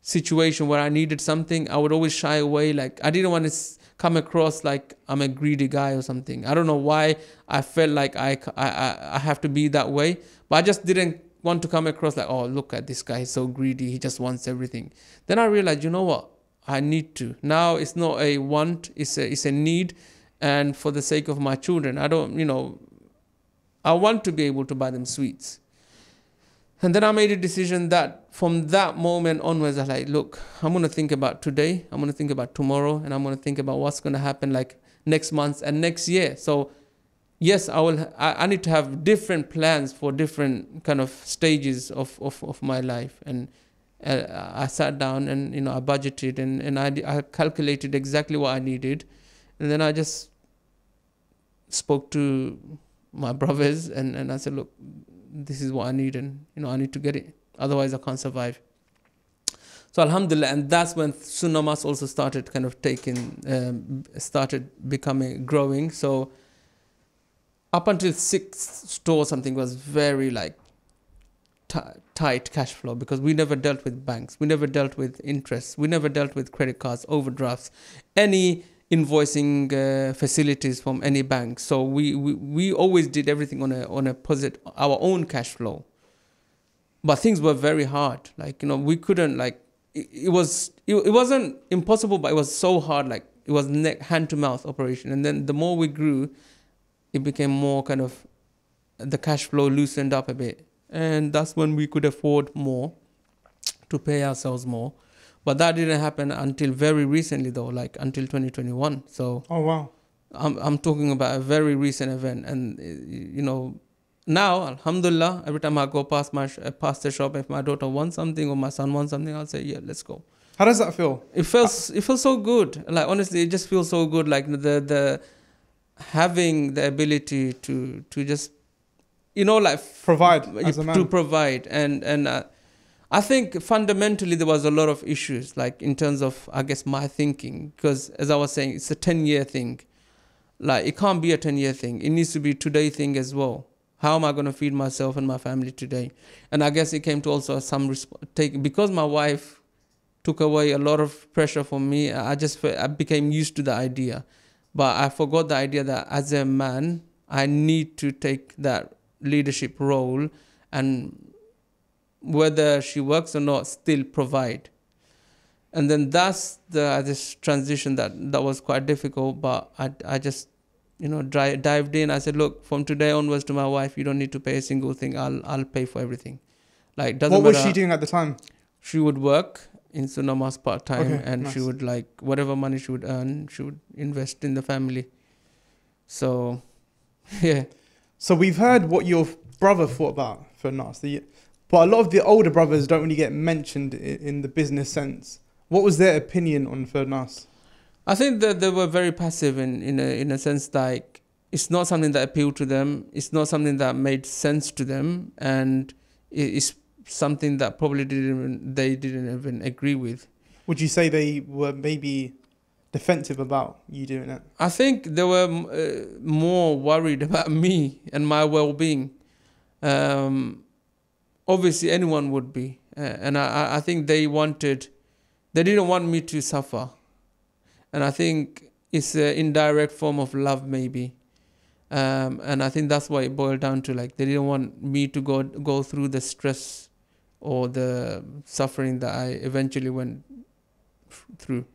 situation where I needed something, I would always shy away. Like I didn't want to come across like I'm a greedy guy or something. I don't know why I felt like I, I, I have to be that way, but I just didn't want to come across like, oh, look at this guy, he's so greedy, he just wants everything. Then I realized, you know what? I need to. Now it's not a want, it's a, it's a need. And for the sake of my children, I don't, you know, I want to be able to buy them sweets. And then I made a decision that from that moment onwards, I like, look, I'm gonna think about today, I'm gonna think about tomorrow, and I'm gonna think about what's gonna happen like next month and next year. So yes, I will. I, I need to have different plans for different kind of stages of of, of my life, and uh, I sat down and you know I budgeted and and I I calculated exactly what I needed, and then I just spoke to my brothers and and I said, look, this is what I need and you know I need to get it. Otherwise I can't survive. So alhamdulillah and that's when Sunnamusk also started kind of taking um, started becoming growing. So up until six stores something was very like tight cash flow because we never dealt with banks we never dealt with interest we never dealt with credit cards overdrafts any invoicing uh, facilities from any bank. So we, we, we always did everything on a on a posit our own cash flow. But things were very hard. Like you know we couldn't like it, it was it, it wasn't impossible, but it was so hard. Like it was neck, hand to mouth operation. And then the more we grew, it became more kind of the cash flow loosened up a bit, and that's when we could afford more to pay ourselves more but that didn't happen until very recently, though, like until 2021. So. Oh wow. I'm I'm talking about a very recent event, and you know, now Alhamdulillah, every time I go past my sh- uh, past the shop, if my daughter wants something or my son wants something, I'll say, yeah, let's go. How does that feel? It feels it feels so good. Like honestly, it just feels so good. Like the the having the ability to to just you know like Provide as a man. to provide. And and uh, I think fundamentally there was a lot of issues like in terms of I guess my thinking. Because as I was saying it's a 10 year thing. Like it can't be a 10 year thing. It needs to be today thing as well. How am I going to feed myself and my family today? And I guess it came to also some resp- take because my wife took away a lot of pressure from me I just I became used to the idea but I forgot the idea that as a man I need to take that leadership role and whether she works or not still provide. And then that's the this transition that that was quite difficult but i i just you know dri- dived in. I said look from today onwards to my wife you don't need to pay a single thing. I'll i'll pay for everything. Like doesn't What was matter she doing at the time? she would work in Sunamas part time Okay, and she would like whatever money she would earn she would invest in the family so yeah So we've heard what your brother thought about Firnas, the, but a lot of the older brothers don't really get mentioned in, in the business sense. What was their opinion on Ferdinand? I think that they were very passive in in a in a sense like it's not something that appealed to them. It's not something that made sense to them, and it- it's something that probably didn't they didn't even agree with. Would you say they were maybe defensive about you doing it? I think they were uh, more worried about me and my well-being. Um, obviously, anyone would be, uh, and I, I- think they wanted, they didn't want me to suffer, and I think it's an indirect form of love, maybe. Um, and I think that's why it boiled down to like they didn't want me to go go through the stress or the suffering that I eventually went through.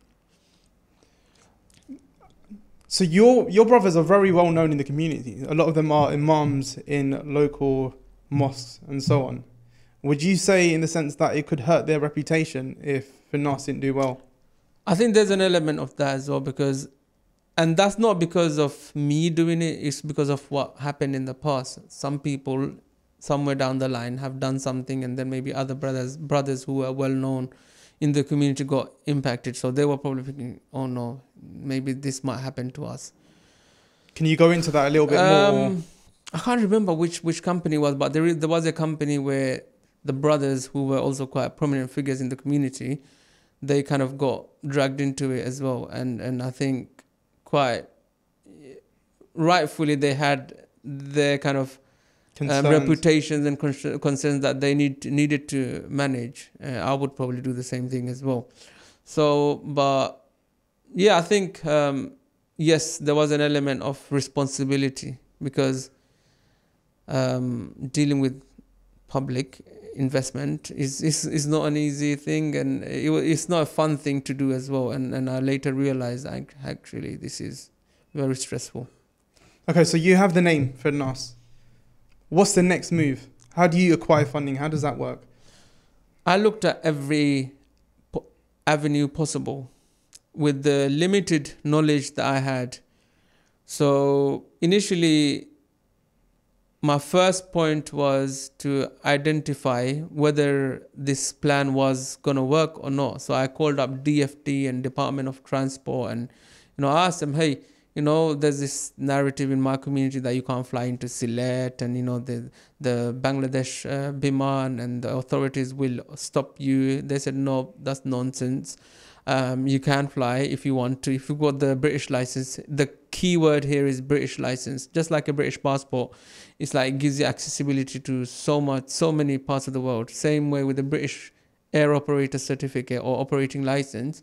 So your your brothers are very well known in the community. A lot of them are imams in local mosques and so on. Would you say, in the sense that it could hurt their reputation if Firnas didn't do well? I think there's an element of that as well because, and that's not because of me doing it, it's because of what happened in the past. Some people somewhere down the line have done something and then maybe other brothers brothers who are well known in the community got impacted. So they were probably thinking, oh no, maybe this might happen to us. Can you go into that a little bit more? Um, I can't remember which which company was, but there is, there was a company where the brothers who were also quite prominent figures in the community, they kind of got dragged into it as well, and and I think quite rightfully they had their kind of um, reputations and con- concerns that they need needed to manage. Uh, I would probably do the same thing as well. So, but yeah, I think um, yes, there was an element of responsibility because um, dealing with public investment is, is is not an easy thing, and it, it's not a fun thing to do as well. And and I later realized, I, actually, this is very stressful. Okay, so you have the name Firnas. What's the next move? How do you acquire funding? How does that work? I looked at every po- avenue possible with the limited knowledge that I had. So initially, my first point was to identify whether this plan was going to work or not. So I called up DFT and Department of Transport and you know I asked them, hey, you know, there's this narrative in my community that you can't fly into Sylhet, and you know the the Bangladesh uh, Biman and the authorities will stop you. They said no, that's nonsense. Um, you can fly if you want to. If you've got the British license, the key word here is British license. Just like a British passport, it's like it gives you accessibility to so much, so many parts of the world. Same way with the British air operator certificate or operating license,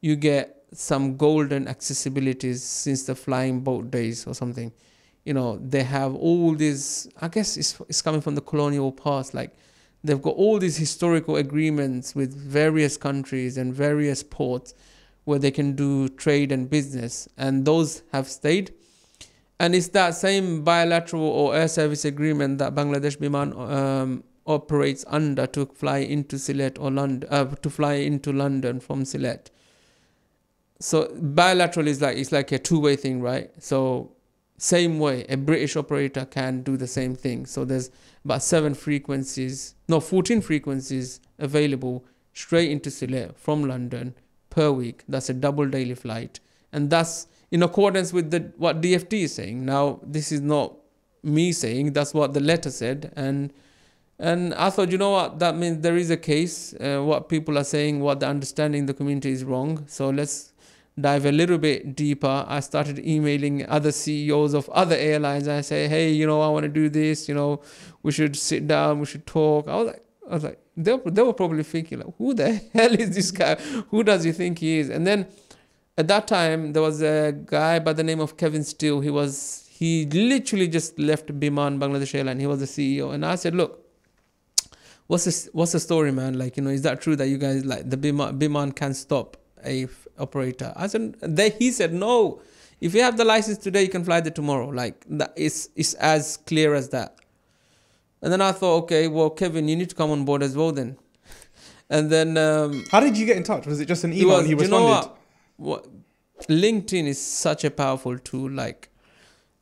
you get some golden accessibilities since the flying boat days or something. You know, they have all these. I guess it's it's coming from the colonial past, like they've got all these historical agreements with various countries and various ports where they can do trade and business and those have stayed and it's that same bilateral or air service agreement that Bangladesh Biman um, operates under to fly into Sylhet or London uh, to fly into London from Sylhet so bilateral is like it's like a two-way thing, right? So same way, a British operator can do the same thing. So there's about seven frequencies, no, 14 frequencies available straight into Sylhet from London per week. That's a double daily flight, and that's in accordance with the what DFT is saying. Now, this is not me saying; that's what the letter said, and and I thought, you know what, that means there is a case. Uh, what people are saying, what the understanding the community is wrong. So let's dive a little bit deeper. I started emailing other CEOs of other airlines. I say, hey, you know, I want to do this. You know, we should sit down. We should talk. I was like, I was like, they, they were probably thinking, like, who the hell is this guy? Who does he think he is? And then at that time, there was a guy by the name of Kevin Steele. He was he literally just left Biman Bangladesh Airline. He was the CEO, and I said, look what's this what's the story man like you know is that true that you guys like the biman, biman can stop a operator. I said they he said no if you have the license today you can fly there tomorrow. Like that is is as clear as that. And then i thought okay well kevin you need to come on board as well then. And then um, how did you get in touch? Was it just an email was, and he responded you know what? what? Linkedin is such a powerful tool like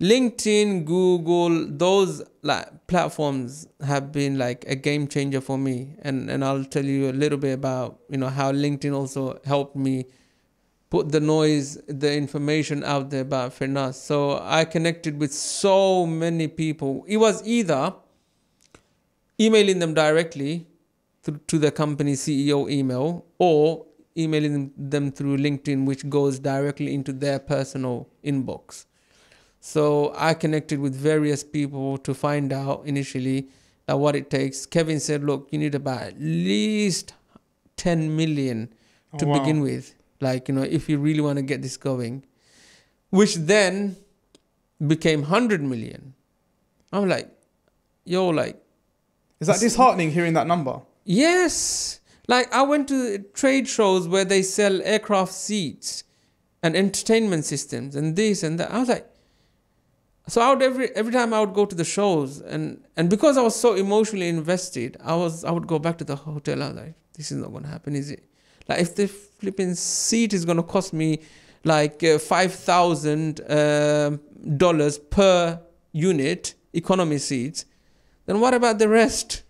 LinkedIn, Google, those like platforms have been like a game changer for me, and and I'll tell you a little bit about you know how LinkedIn also helped me put the noise, the information out there about Firnas. So I connected with so many people. It was either emailing them directly to, to the company CEO email or emailing them through LinkedIn, which goes directly into their personal inbox. So I connected with various people to find out initially that what it takes. Kevin said, look, you need about at least 10 million oh, to wow. begin with. Like, you know, if you really want to get this going, which then became 100 million. I'm like, yo, like. Is that disheartening hearing that number? Yes. Like, I went to trade shows where they sell aircraft seats and entertainment systems and this and that. I was like, so I would every every time I would go to the shows and and because I was so emotionally invested, I was I would go back to the hotel. I was like, this is not gonna happen, is it? Like if the flipping seat is gonna cost me like uh, five thousand uh, dollars per unit economy seats, then what about the rest?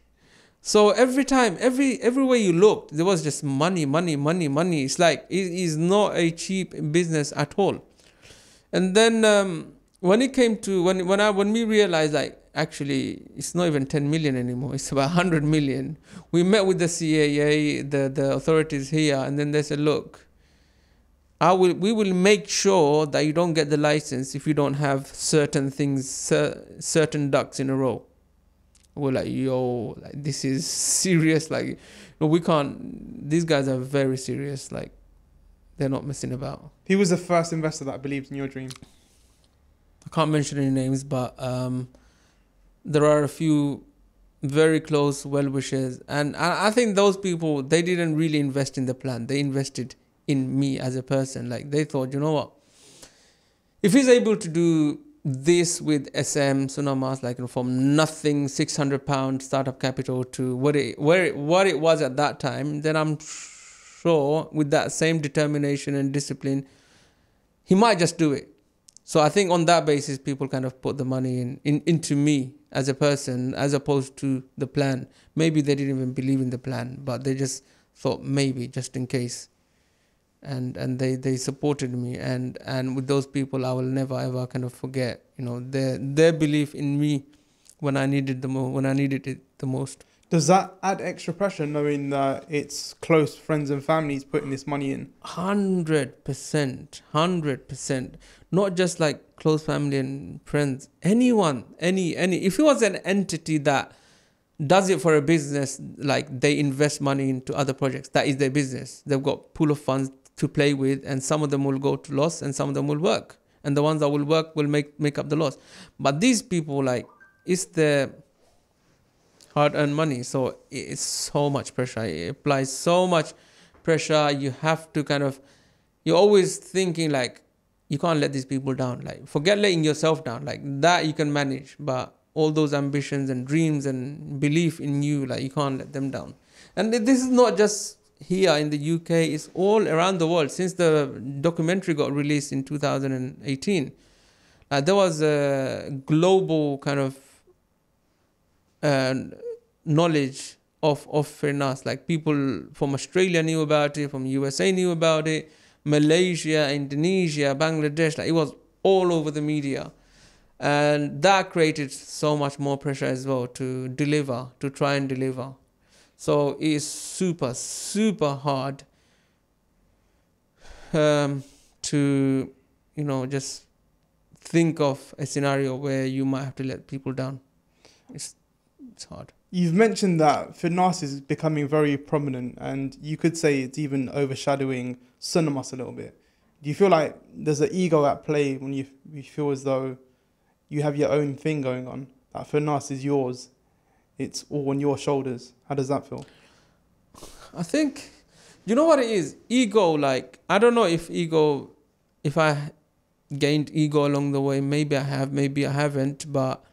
So every time, every everywhere you looked, there was just money, money, money, money. It's like it is not a cheap business at all. And then. Um, when it came to when when I when we realized like actually it's not even 10 million anymore it's about 100 million. We met with the CAA the the authorities here and then they said look I will we will make sure that you don't get the license if you don't have certain things certain ducks in a row. We're like yo like this is serious like no, we can't these guys are very serious like they're not messing about. He was the first investor that believed in your dream I can't mention any names, but um, there are a few very close well wishers, and I, I think those people they didn't really invest in the plan. They invested in me as a person. Like they thought, you know what, if he's able to do this with SM Sunnamusk, like you know, from nothing, six hundred pound startup capital to what it where it, what it was at that time, then I'm sure with that same determination and discipline, he might just do it. So I think on that basis, people kind of put the money in, in into me as a person, as opposed to the plan. Maybe they didn't even believe in the plan, but they just thought maybe just in case. And and they, they supported me, and and with those people, I will never ever kind of forget. You know their their belief in me when I needed the mo- when I needed it the most. Does that add extra pressure knowing that it's close friends and families putting this money in? Hundred percent, hundred percent. Not just like close family and friends. Anyone, any, any. If it was an entity that does it for a business, like they invest money into other projects, that is their business. They've got pool of funds to play with, and some of them will go to loss, and some of them will work, and the ones that will work will make make up the loss. But these people, like, it's the hard earned money. So it's so much pressure. It applies so much pressure. You have to kind of, you're always thinking like, you can't let these people down. Like, forget letting yourself down. Like, that you can manage. But all those ambitions and dreams and belief in you, like, you can't let them down. And this is not just here in the UK, it's all around the world. Since the documentary got released in 2018, uh, there was a global kind of uh, knowledge of of Firnas. Like people from Australia knew about it, from USA knew about it, Malaysia, Indonesia, Bangladesh. Like it was all over the media, and that created so much more pressure as well to deliver, to try and deliver. So it's super super hard um, to you know just think of a scenario where you might have to let people down. It's it's hard. You've mentioned that Firnas is becoming very prominent, and you could say it's even overshadowing Sunnamusk a little bit. Do you feel like there's an ego at play when you, you feel as though you have your own thing going on? That Firnas is yours, it's all on your shoulders. How does that feel? I think you know what it is. Ego, like I don't know if ego, if I gained ego along the way. Maybe I have, maybe I haven't. But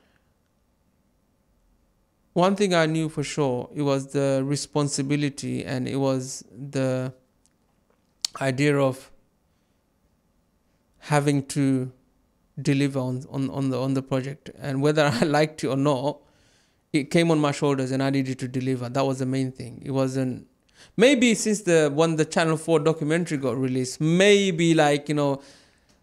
one thing I knew for sure it was the responsibility and it was the idea of having to deliver on, on, on the on the project. And whether I liked it or not it came on my shoulders and I needed to deliver. That was the main thing. It wasn't maybe since the when the channel 4 documentary got released maybe like you know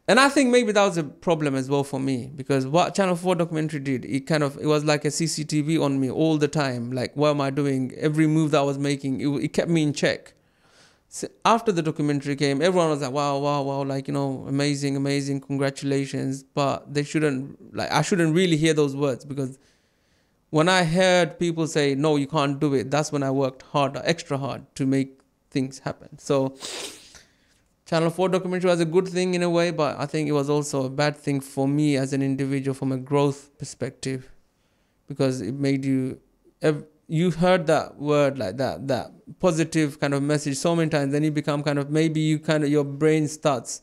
and I think maybe that was a problem as well for me because what Channel 4 documentary did, it kind of it was like a CCTV on me all the time. Like, what am I doing? Every move that I was making, it, it kept me in check. So after the documentary came, everyone was like, "Wow, wow, wow!" Like, you know, amazing, amazing, congratulations. But they shouldn't like I shouldn't really hear those words because when I heard people say, "No, you can't do it," that's when I worked harder, extra hard to make things happen. So Channel 4 documentary was a good thing in a way, but I think it was also a bad thing for me as an individual from a growth perspective because it made you you heard that word like that that positive kind of message so many times then you become kind of maybe you kind of your brain starts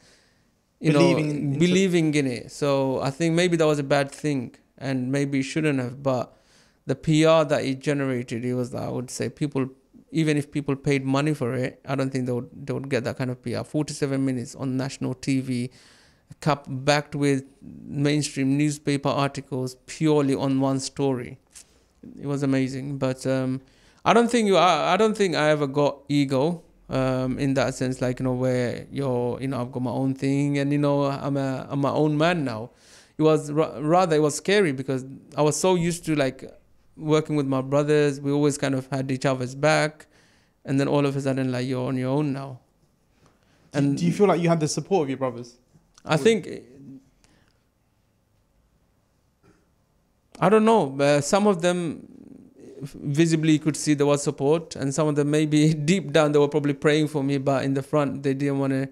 you believing know in, believing in it. So i think maybe that was a bad thing and maybe it shouldn't have but the pr that it generated it was i would say people even if people paid money for it, I don't think they would, they would get that kind of PR. 47 minutes on national TV, cup backed with mainstream newspaper articles purely on one story. It was amazing, but um, I don't think you. I, I don't think I ever got ego um, in that sense, like you know, where you're, you know, I've got my own thing, and you know, I'm a I'm my own man now. It was rather it was scary because I was so used to like working with my brothers, we always kind of had each other's back, and then all of a sudden, like you're on your own now. And do you feel like you had the support of your brothers? I think I don't know. Uh, some of them visibly could see there was support, and some of them maybe deep down they were probably praying for me, but in the front they didn't want to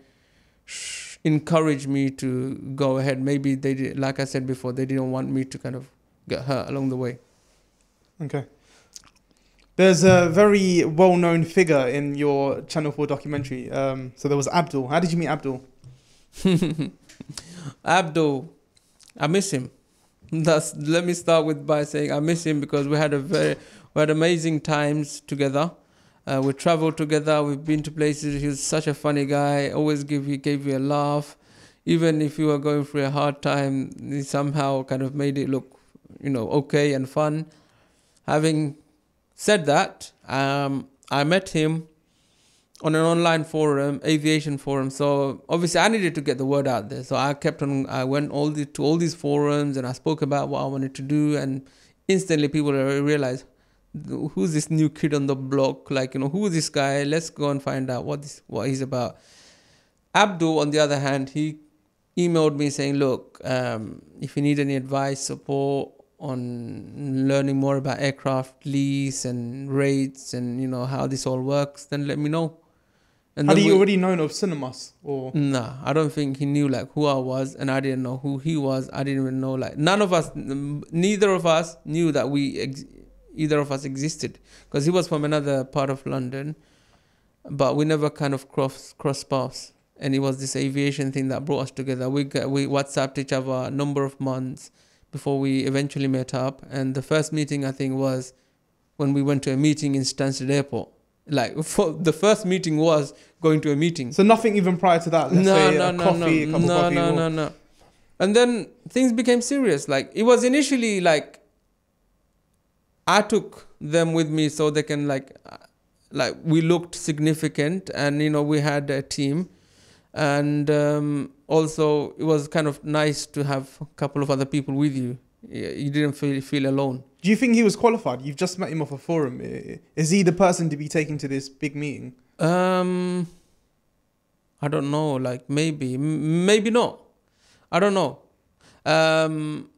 encourage me to go ahead. Maybe they did, like I said before, they didn't want me to kind of get hurt along the way. Okay. There's a very well-known figure in your Channel 4 documentary. Um, so there was Abdul. How did you meet Abdul? Abdul, I miss him. That's let me start with by saying I miss him because we had a very we had amazing times together. Uh, we traveled together. We've been to places. He was such a funny guy. Always give you gave you a laugh, even if you were going through a hard time. He somehow kind of made it look, you know, okay and fun having said that, um, I met him on an online forum, aviation forum. So obviously, I needed to get the word out there. So I kept on. I went all the, to all these forums and I spoke about what I wanted to do, and instantly people realized who's this new kid on the block? Like you know, who is this guy? Let's go and find out what this what he's about. Abdul, on the other hand, he emailed me saying, "Look, um, if you need any advice, support, on learning more about aircraft lease and rates and you know how this all works, then let me know. And Had he we, already known of Sunnamusk or? Nah, I don't think he knew like who I was, and I didn't know who he was. I didn't even know like none of us, neither of us knew that we, ex- either of us existed, because he was from another part of London, but we never kind of crossed cross paths. And it was this aviation thing that brought us together. We we WhatsApped each other a number of months before we eventually met up. And the first meeting, I think, was when we went to a meeting in Stansted Airport. Like for the first meeting was going to a meeting. So nothing even prior to that. Let's no, say no, a no, coffee, a no, cup of no, coffee. no, or- no, no. And then things became serious. Like it was initially like I took them with me so they can like uh, like we looked significant and you know we had a team and um, also it was kind of nice to have a couple of other people with you. You didn't feel feel alone. Do you think he was qualified? You've just met him off a forum. Is he the person to be taken to this big meeting? Um, I don't know. Like maybe, maybe not. I don't know. Um,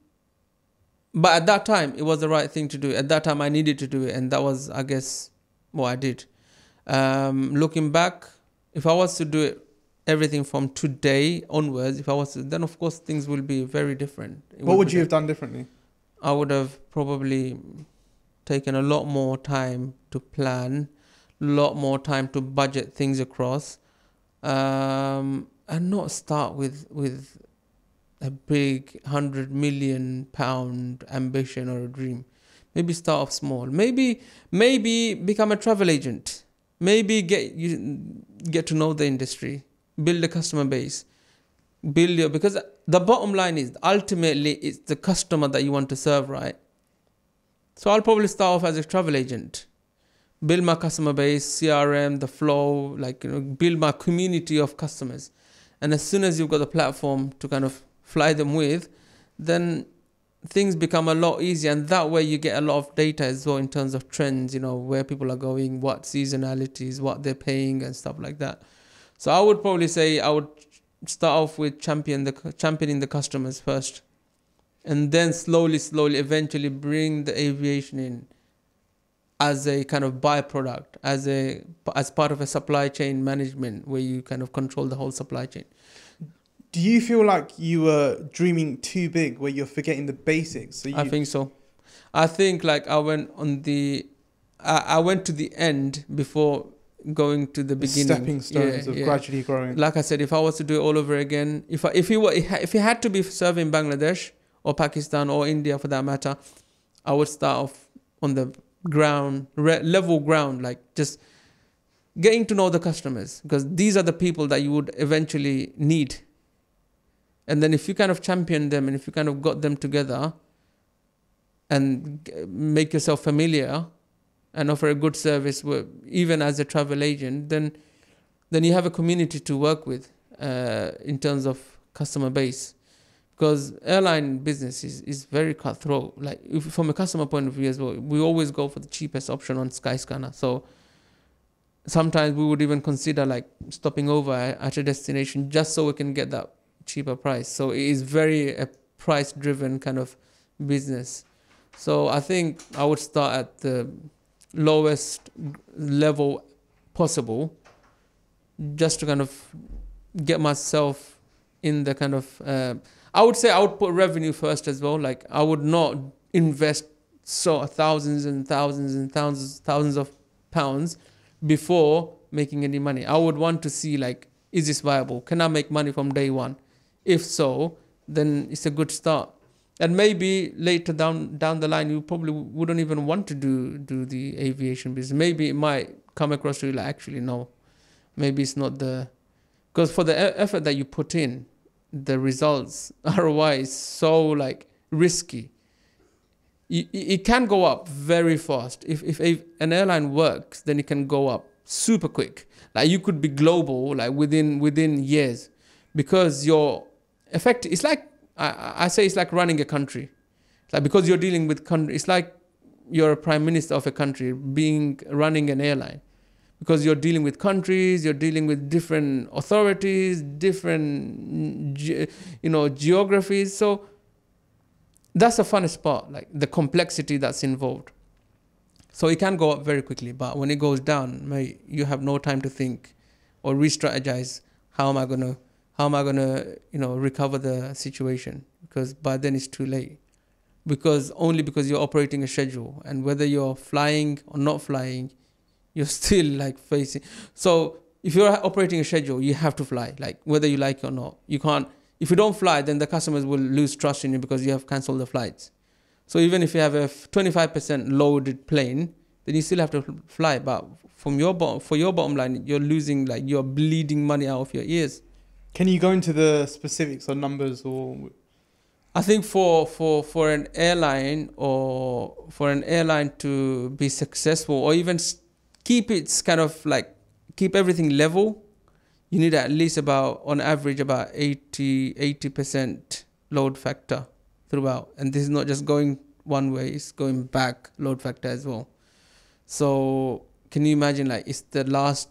but at that time, it was the right thing to do. At that time, I needed to do it, and that was, I guess, what I did. Um, looking back, if I was to do it, everything from today onwards, if I was to, then of course things will be very different. It What would you have done differently? I would have probably taken a lot more time to plan, a lot more time to budget things across, um, and not start with with a big hundred million pound ambition or a dream. Maybe start off small. Maybe maybe become a travel agent. Maybe get you get to know the industry, build a customer base, build your because the bottom line is ultimately it's the customer that you want to serve, right? So I'll probably start off as a travel agent, build my customer base, CRM, the flow, like you know, build my community of customers, and as soon as you've got the platform to kind of fly them with, then things become a lot easier, and that way you get a lot of data as well in terms of trends, you know, where people are going, what seasonalities, what they're paying, and stuff like that. So I would probably say I would start off with champion the championing the customers first and then slowly slowly eventually bring the aviation in as a kind of byproduct as a as part of a supply chain management where you kind of control the whole supply chain Do you feel like you were dreaming too big, where you're forgetting the basics? So you, i think so i think like i went on the i, I went to the end before going to the the beginning stepping stones Yeah, of yeah. gradually growing. like I said, if I was to do it all over again, if I, if he were, if he had to be serving Bangladesh or Pakistan or India for that matter, I would start off on the ground, re- level ground, like just getting to know the customers because these are the people that you would eventually need. And then if you kind of champion them and if you kind of got them together and make yourself familiar and offer a good service, even as a travel agent, then then you have a community to work with uh, in terms of customer base. Because airline business is, is very cutthroat. Like if, from a customer point of view as well we always go for the cheapest option on skyscanner. So sometimes we would even consider like stopping over at a destination just so we can get that cheaper price. So it is very a price driven kind of business. So i think i would start at the lowest level possible just to kind of get myself in the kind of uh, I would say I would put revenue first as well. Like I would not invest so thousands and thousands and thousands thousands of pounds before making any money. I would want to see like is this viable? Can I make money from day one? If so, then it's a good start. And maybe later down down the line, you probably wouldn't even want to do do the aviation business. Maybe it might come across to you like actually no, maybe it's not the because for the effort that you put in the results ROI is so like risky. It, it can go up very fast. If, if if an airline works then it can go up super quick. Like you could be global like within within years. Because your effect it's like I, I say it's like running a country like because you're dealing with country it's like you're a prime minister of a country being running an airline because you're dealing with countries, you're dealing with different authorities, different mm, you know geographies. So that's the funnest part, like the complexity that's involved. So it can go up very quickly, but when it goes down, mate, you have no time to think or re-strategize. How am I gonna, how am I gonna, you know, recover the situation? Because by then it's too late. Because only because you're operating a schedule, and whether you're flying or not flying, you're still like facing so if you're operating a schedule you have to fly like whether you like it or not you can't if you don't fly then the customers will lose trust in you because you have canceled the flights so even if you have a 25% loaded plane then you still have to fly. But from your bottom, for your bottom line, you're losing like you're bleeding money out of your ears. Can you go into the specifics or numbers or I think for for for an airline or for an airline to be successful or even keep its kind of like keep everything level, you need at least about on average about 80 percent load factor throughout, and this is not just going one way; it's going back load factor as well. So can you imagine like it's the last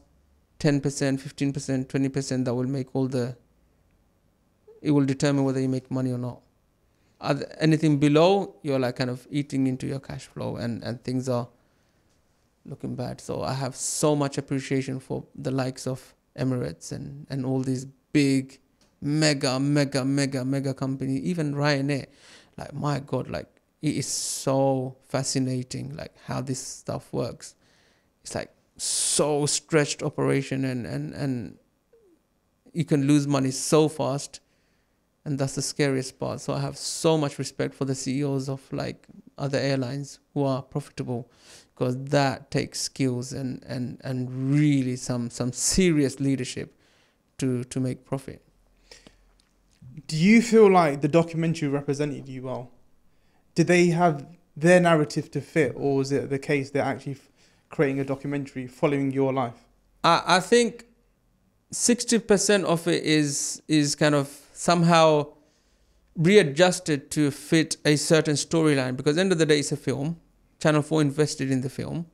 ten percent, fifteen percent, twenty percent that will make all the it will determine whether you make money or not anything below, you're like kind of eating into your cash flow, and and things are looking bad. So I have so much appreciation for the likes of Emirates and and all these big, mega, mega, mega, mega company, even Ryanair. Like my God, like it is so fascinating, like how this stuff works. It's like so stretched operation, and and and you can lose money so fast. And that's the scariest part. So i have so much respect for the ceos of like other airlines who are profitable because that takes skills and and and really some some serious leadership to to make profit. Do you feel like the documentary represented you well? Did they have their narrative to fit, or was it the case they're actually creating a documentary following your life? i i think 60% of it is is kind of somehow readjusted to fit a certain storyline because end of the day it's a film. Channel 4 invested in the film.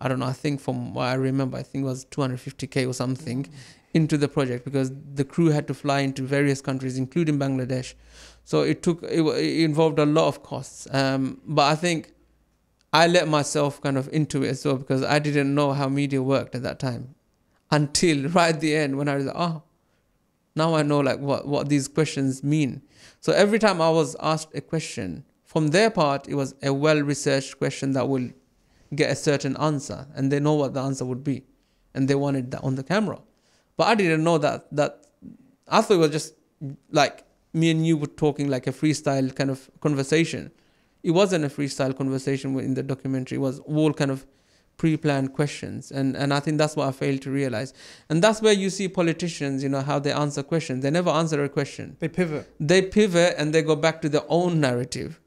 I don't know i think from what i remember i think it was 250k or something into the project because the crew had to fly into various countries including bangladesh. So it took it, it involved a lot of costs. Um, but i think i let myself kind of into it as well because i didn't know how media worked at that time until right at the end when i was like oh now I know like what, what these questions mean. So every time I was asked a question, from their part, it was a well researched question that will get a certain answer, and they know what the answer would be, and they wanted that on the camera. But I didn't know that that I thought it was just like me and you were talking like a freestyle kind of conversation. It wasn't a freestyle conversation in the documentary. It was all kind of pre-planned questions and and i think that's what i failed to realize and that's where you see politicians you know how they answer questions they never answer a question They pivot. they pivot and they go back to their own narrative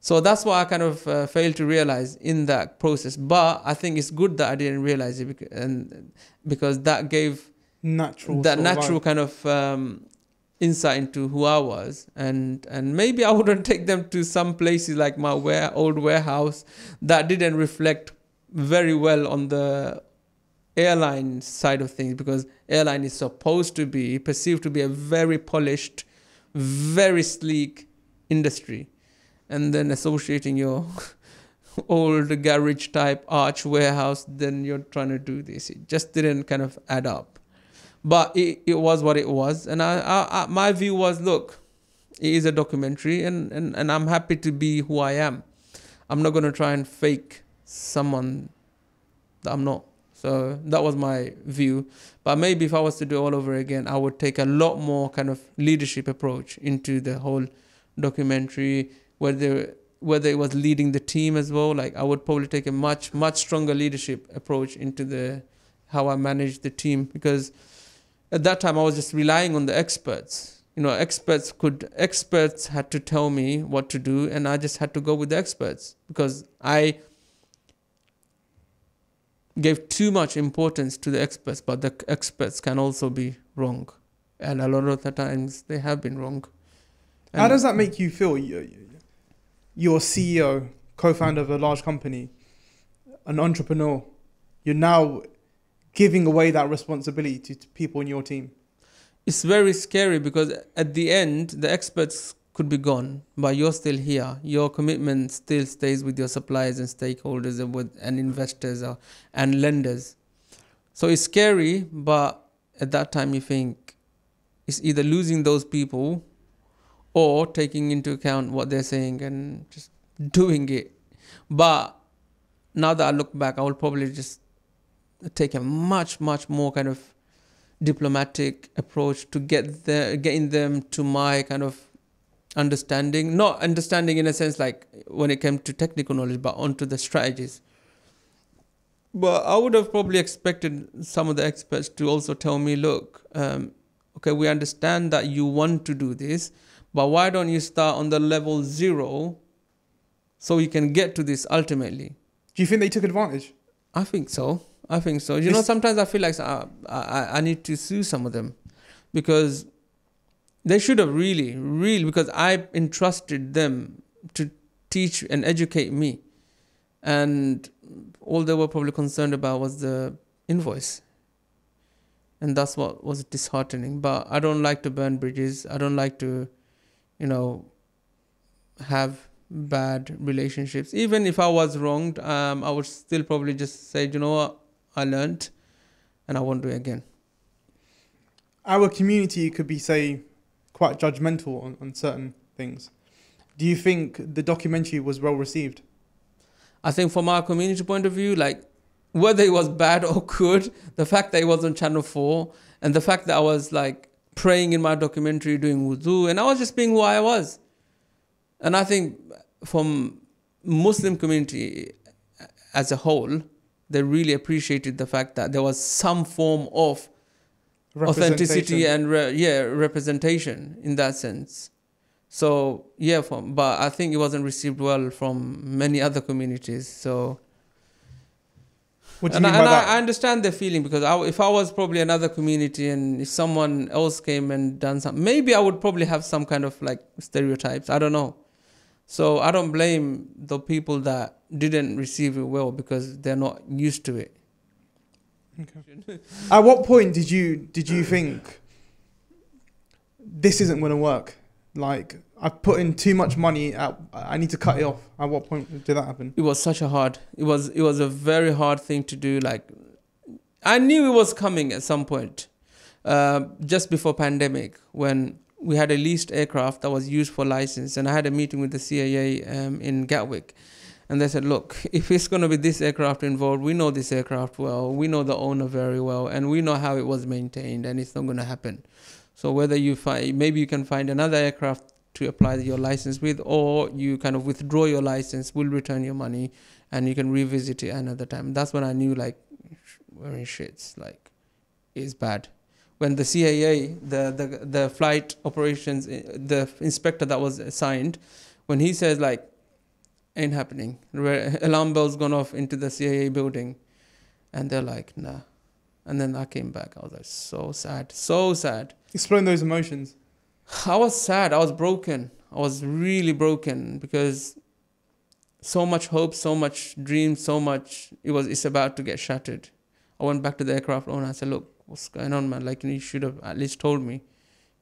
so that's what i kind of uh, failed to realize in that process but i think it's good that i didn't realize it because, and because that gave Natural. that sort of natural kind of um, insight into who I was, and and maybe I wouldn't take them to some places like my ware, old warehouse that didn't reflect very well on the airline side of things because airline is supposed to be perceived to be a very polished, very sleek industry, and then associating your old garage type arch warehouse, then you're trying to do this. It just didn't kind of add up but it, it was what it was. And I, I, I my view was look it is a documentary and, and, and i'm happy to be who i am. I'm not going to try and fake someone that i'm not. So that was my view. But maybe if i was to do it all over again i would take a lot more kind of leadership approach into the whole documentary whether whether it was leading the team as well. Like i would probably take a much much stronger leadership approach into the how i manage the team. Because at that time I was just relying on the experts. You know, experts could experts had to tell me what to do, and I just had to go with the experts because I gave too much importance to the experts. But the experts can also be wrong, and a lot of the times they have been wrong. How does that make you feel? You- you- You're CEO, co-founder of a large company, an entrepreneur. You're now giving away that responsibility to, to people in your team. it's very scary because at the end the experts could be gone but you're still here. Your commitment still stays with your suppliers and stakeholders and with and investors or, and lenders. So it's scary but at that time you think it's either losing those people or taking into account what they're saying and just doing it. But now that i look back i will probably just take a much much more kind of diplomatic approach to get the getting them to my kind of understanding not understanding in a sense like when it came to technical knowledge but onto the strategies But I would have probably expected some of the experts to also tell me, look, um, okay, we understand that you want to do this, but why don't you start on the level zero so you can get to this ultimately? Do you think they took advantage? I think so. I think so. You know, sometimes I feel like uh, I, I, I need to sue some of them because they should have really, really, because I entrusted them to teach and educate me. And all they were probably concerned about was the invoice. And that's what was disheartening. But I don't like to burn bridges. I don't like to, you know, have bad relationships. Even if I was wronged, um, I would still probably just say, you know what, I learned and I won't do it again. Our community could be, say, quite judgmental on, on certain things. Do you think the documentary was well received? I think from our community point of view, like whether it was bad or good, the fact that it was on Channel 4 and the fact that I was like praying in my documentary, doing wudu, and I was just being who I was. And I think from Muslim community as a whole, they really appreciated the fact that there was some form of authenticity and re- yeah representation in that sense. So yeah from, but i think it wasn't received well from many other communities so. What do you and, mean I, by and that? I, understand the feeling because I, if i was probably another community and if someone else came and done something maybe i would probably have some kind of like stereotypes i don't know so i don't blame the people that didn't receive it well because they're not used to it At what point did you did you think this isn't going to work? Like I've put in too much money. At, I need to cut it off. At what point did that happen? it was such a hard it was it was a very hard thing to do like i knew it was coming at some point uh, just before pandemic when we had a leased aircraft that was used for license and i had a meeting with the caa um, in gatwick and they said look if it's going to be this aircraft involved we know this aircraft well we know the owner very well and we know how it was maintained and it's not going to happen so whether you find maybe you can find another aircraft to apply your license with, or you kind of withdraw your license, we'll return your money, and you can revisit it another time. That's when I knew like we're in shits. Like it's bad. When the CAA, the the the flight operations, eh, the inspector that was assigned, when he says like, ain't happening. Alarm bells gone off into the CAA building, and they're like, nah. And then I came back. I was like, so sad, so sad. Explain those emotions. I was sad. I was broken. I was really broken because so much hope, so much dream, so much it was it's about to get shattered. I went back to the aircraft owner. I said, "Look, what's going on, man? Like you should have at least told me.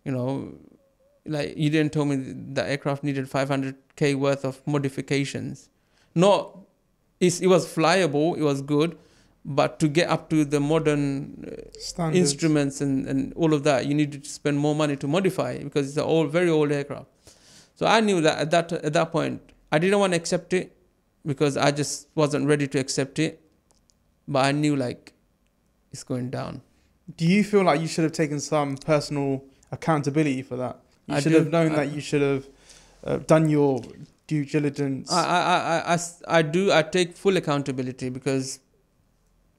You know, like you didn't tell me the aircraft needed 500k worth of modifications. Not, it's, it was flyable. It was good." But to get up to the modern uh, Standards. instruments and, and all of that, you need to spend more money to modify it because it's an old, very old aircraft. So I knew that at that at that point, I didn't want to accept it because I just wasn't ready to accept it. But I knew like it's going down. Do you feel like you should have taken some personal accountability for that? You I should do. have known I- that you should have uh, done your due diligence. I I I I do I take full accountability because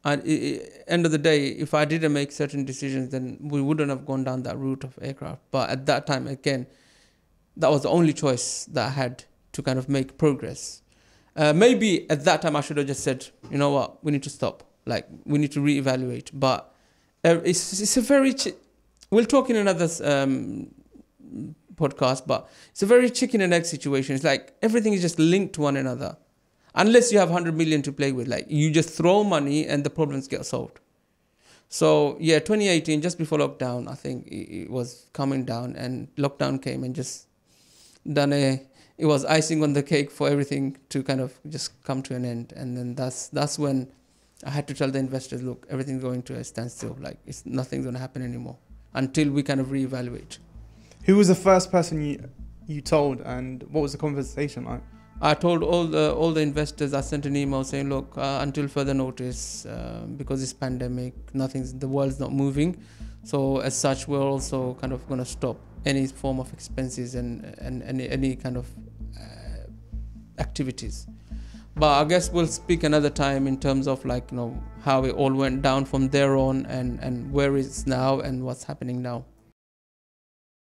at the end of the day, if I didn't make certain decisions, then we wouldn't have gone down that route of aircraft. But at that time, again, that was the only choice that I had to kind of make progress. Uh, maybe at that time I should have just said, you know what, we need to stop. Like we need to reevaluate. But uh, it's it's a very we'll talk in another um, podcast, but it's a very chicken and egg situation. It's like everything is just linked to one another, unless you have hundred million to play with. Like you just throw money and the problems get solved. So yeah, 2018, just before lockdown, I think it, it was coming down, and lockdown came and just done a. It was icing on the cake for everything to kind of just come to an end, and then that's that's when I had to tell the investors, look, everything's going to a standstill. Like it's nothing's going to happen anymore until we kind of reevaluate. Who was the first person you you told, and what was the conversation like? I told all the all the investors. I sent an email saying, "Look, uh, until further notice, uh, because it's pandemic, nothing's the world's not moving. So as such, we're also kind of going to stop any form of expenses and and any any kind of uh, activities. But I guess we'll speak another time in terms of like you know how it all went down from there on and and where it's now and what's happening now.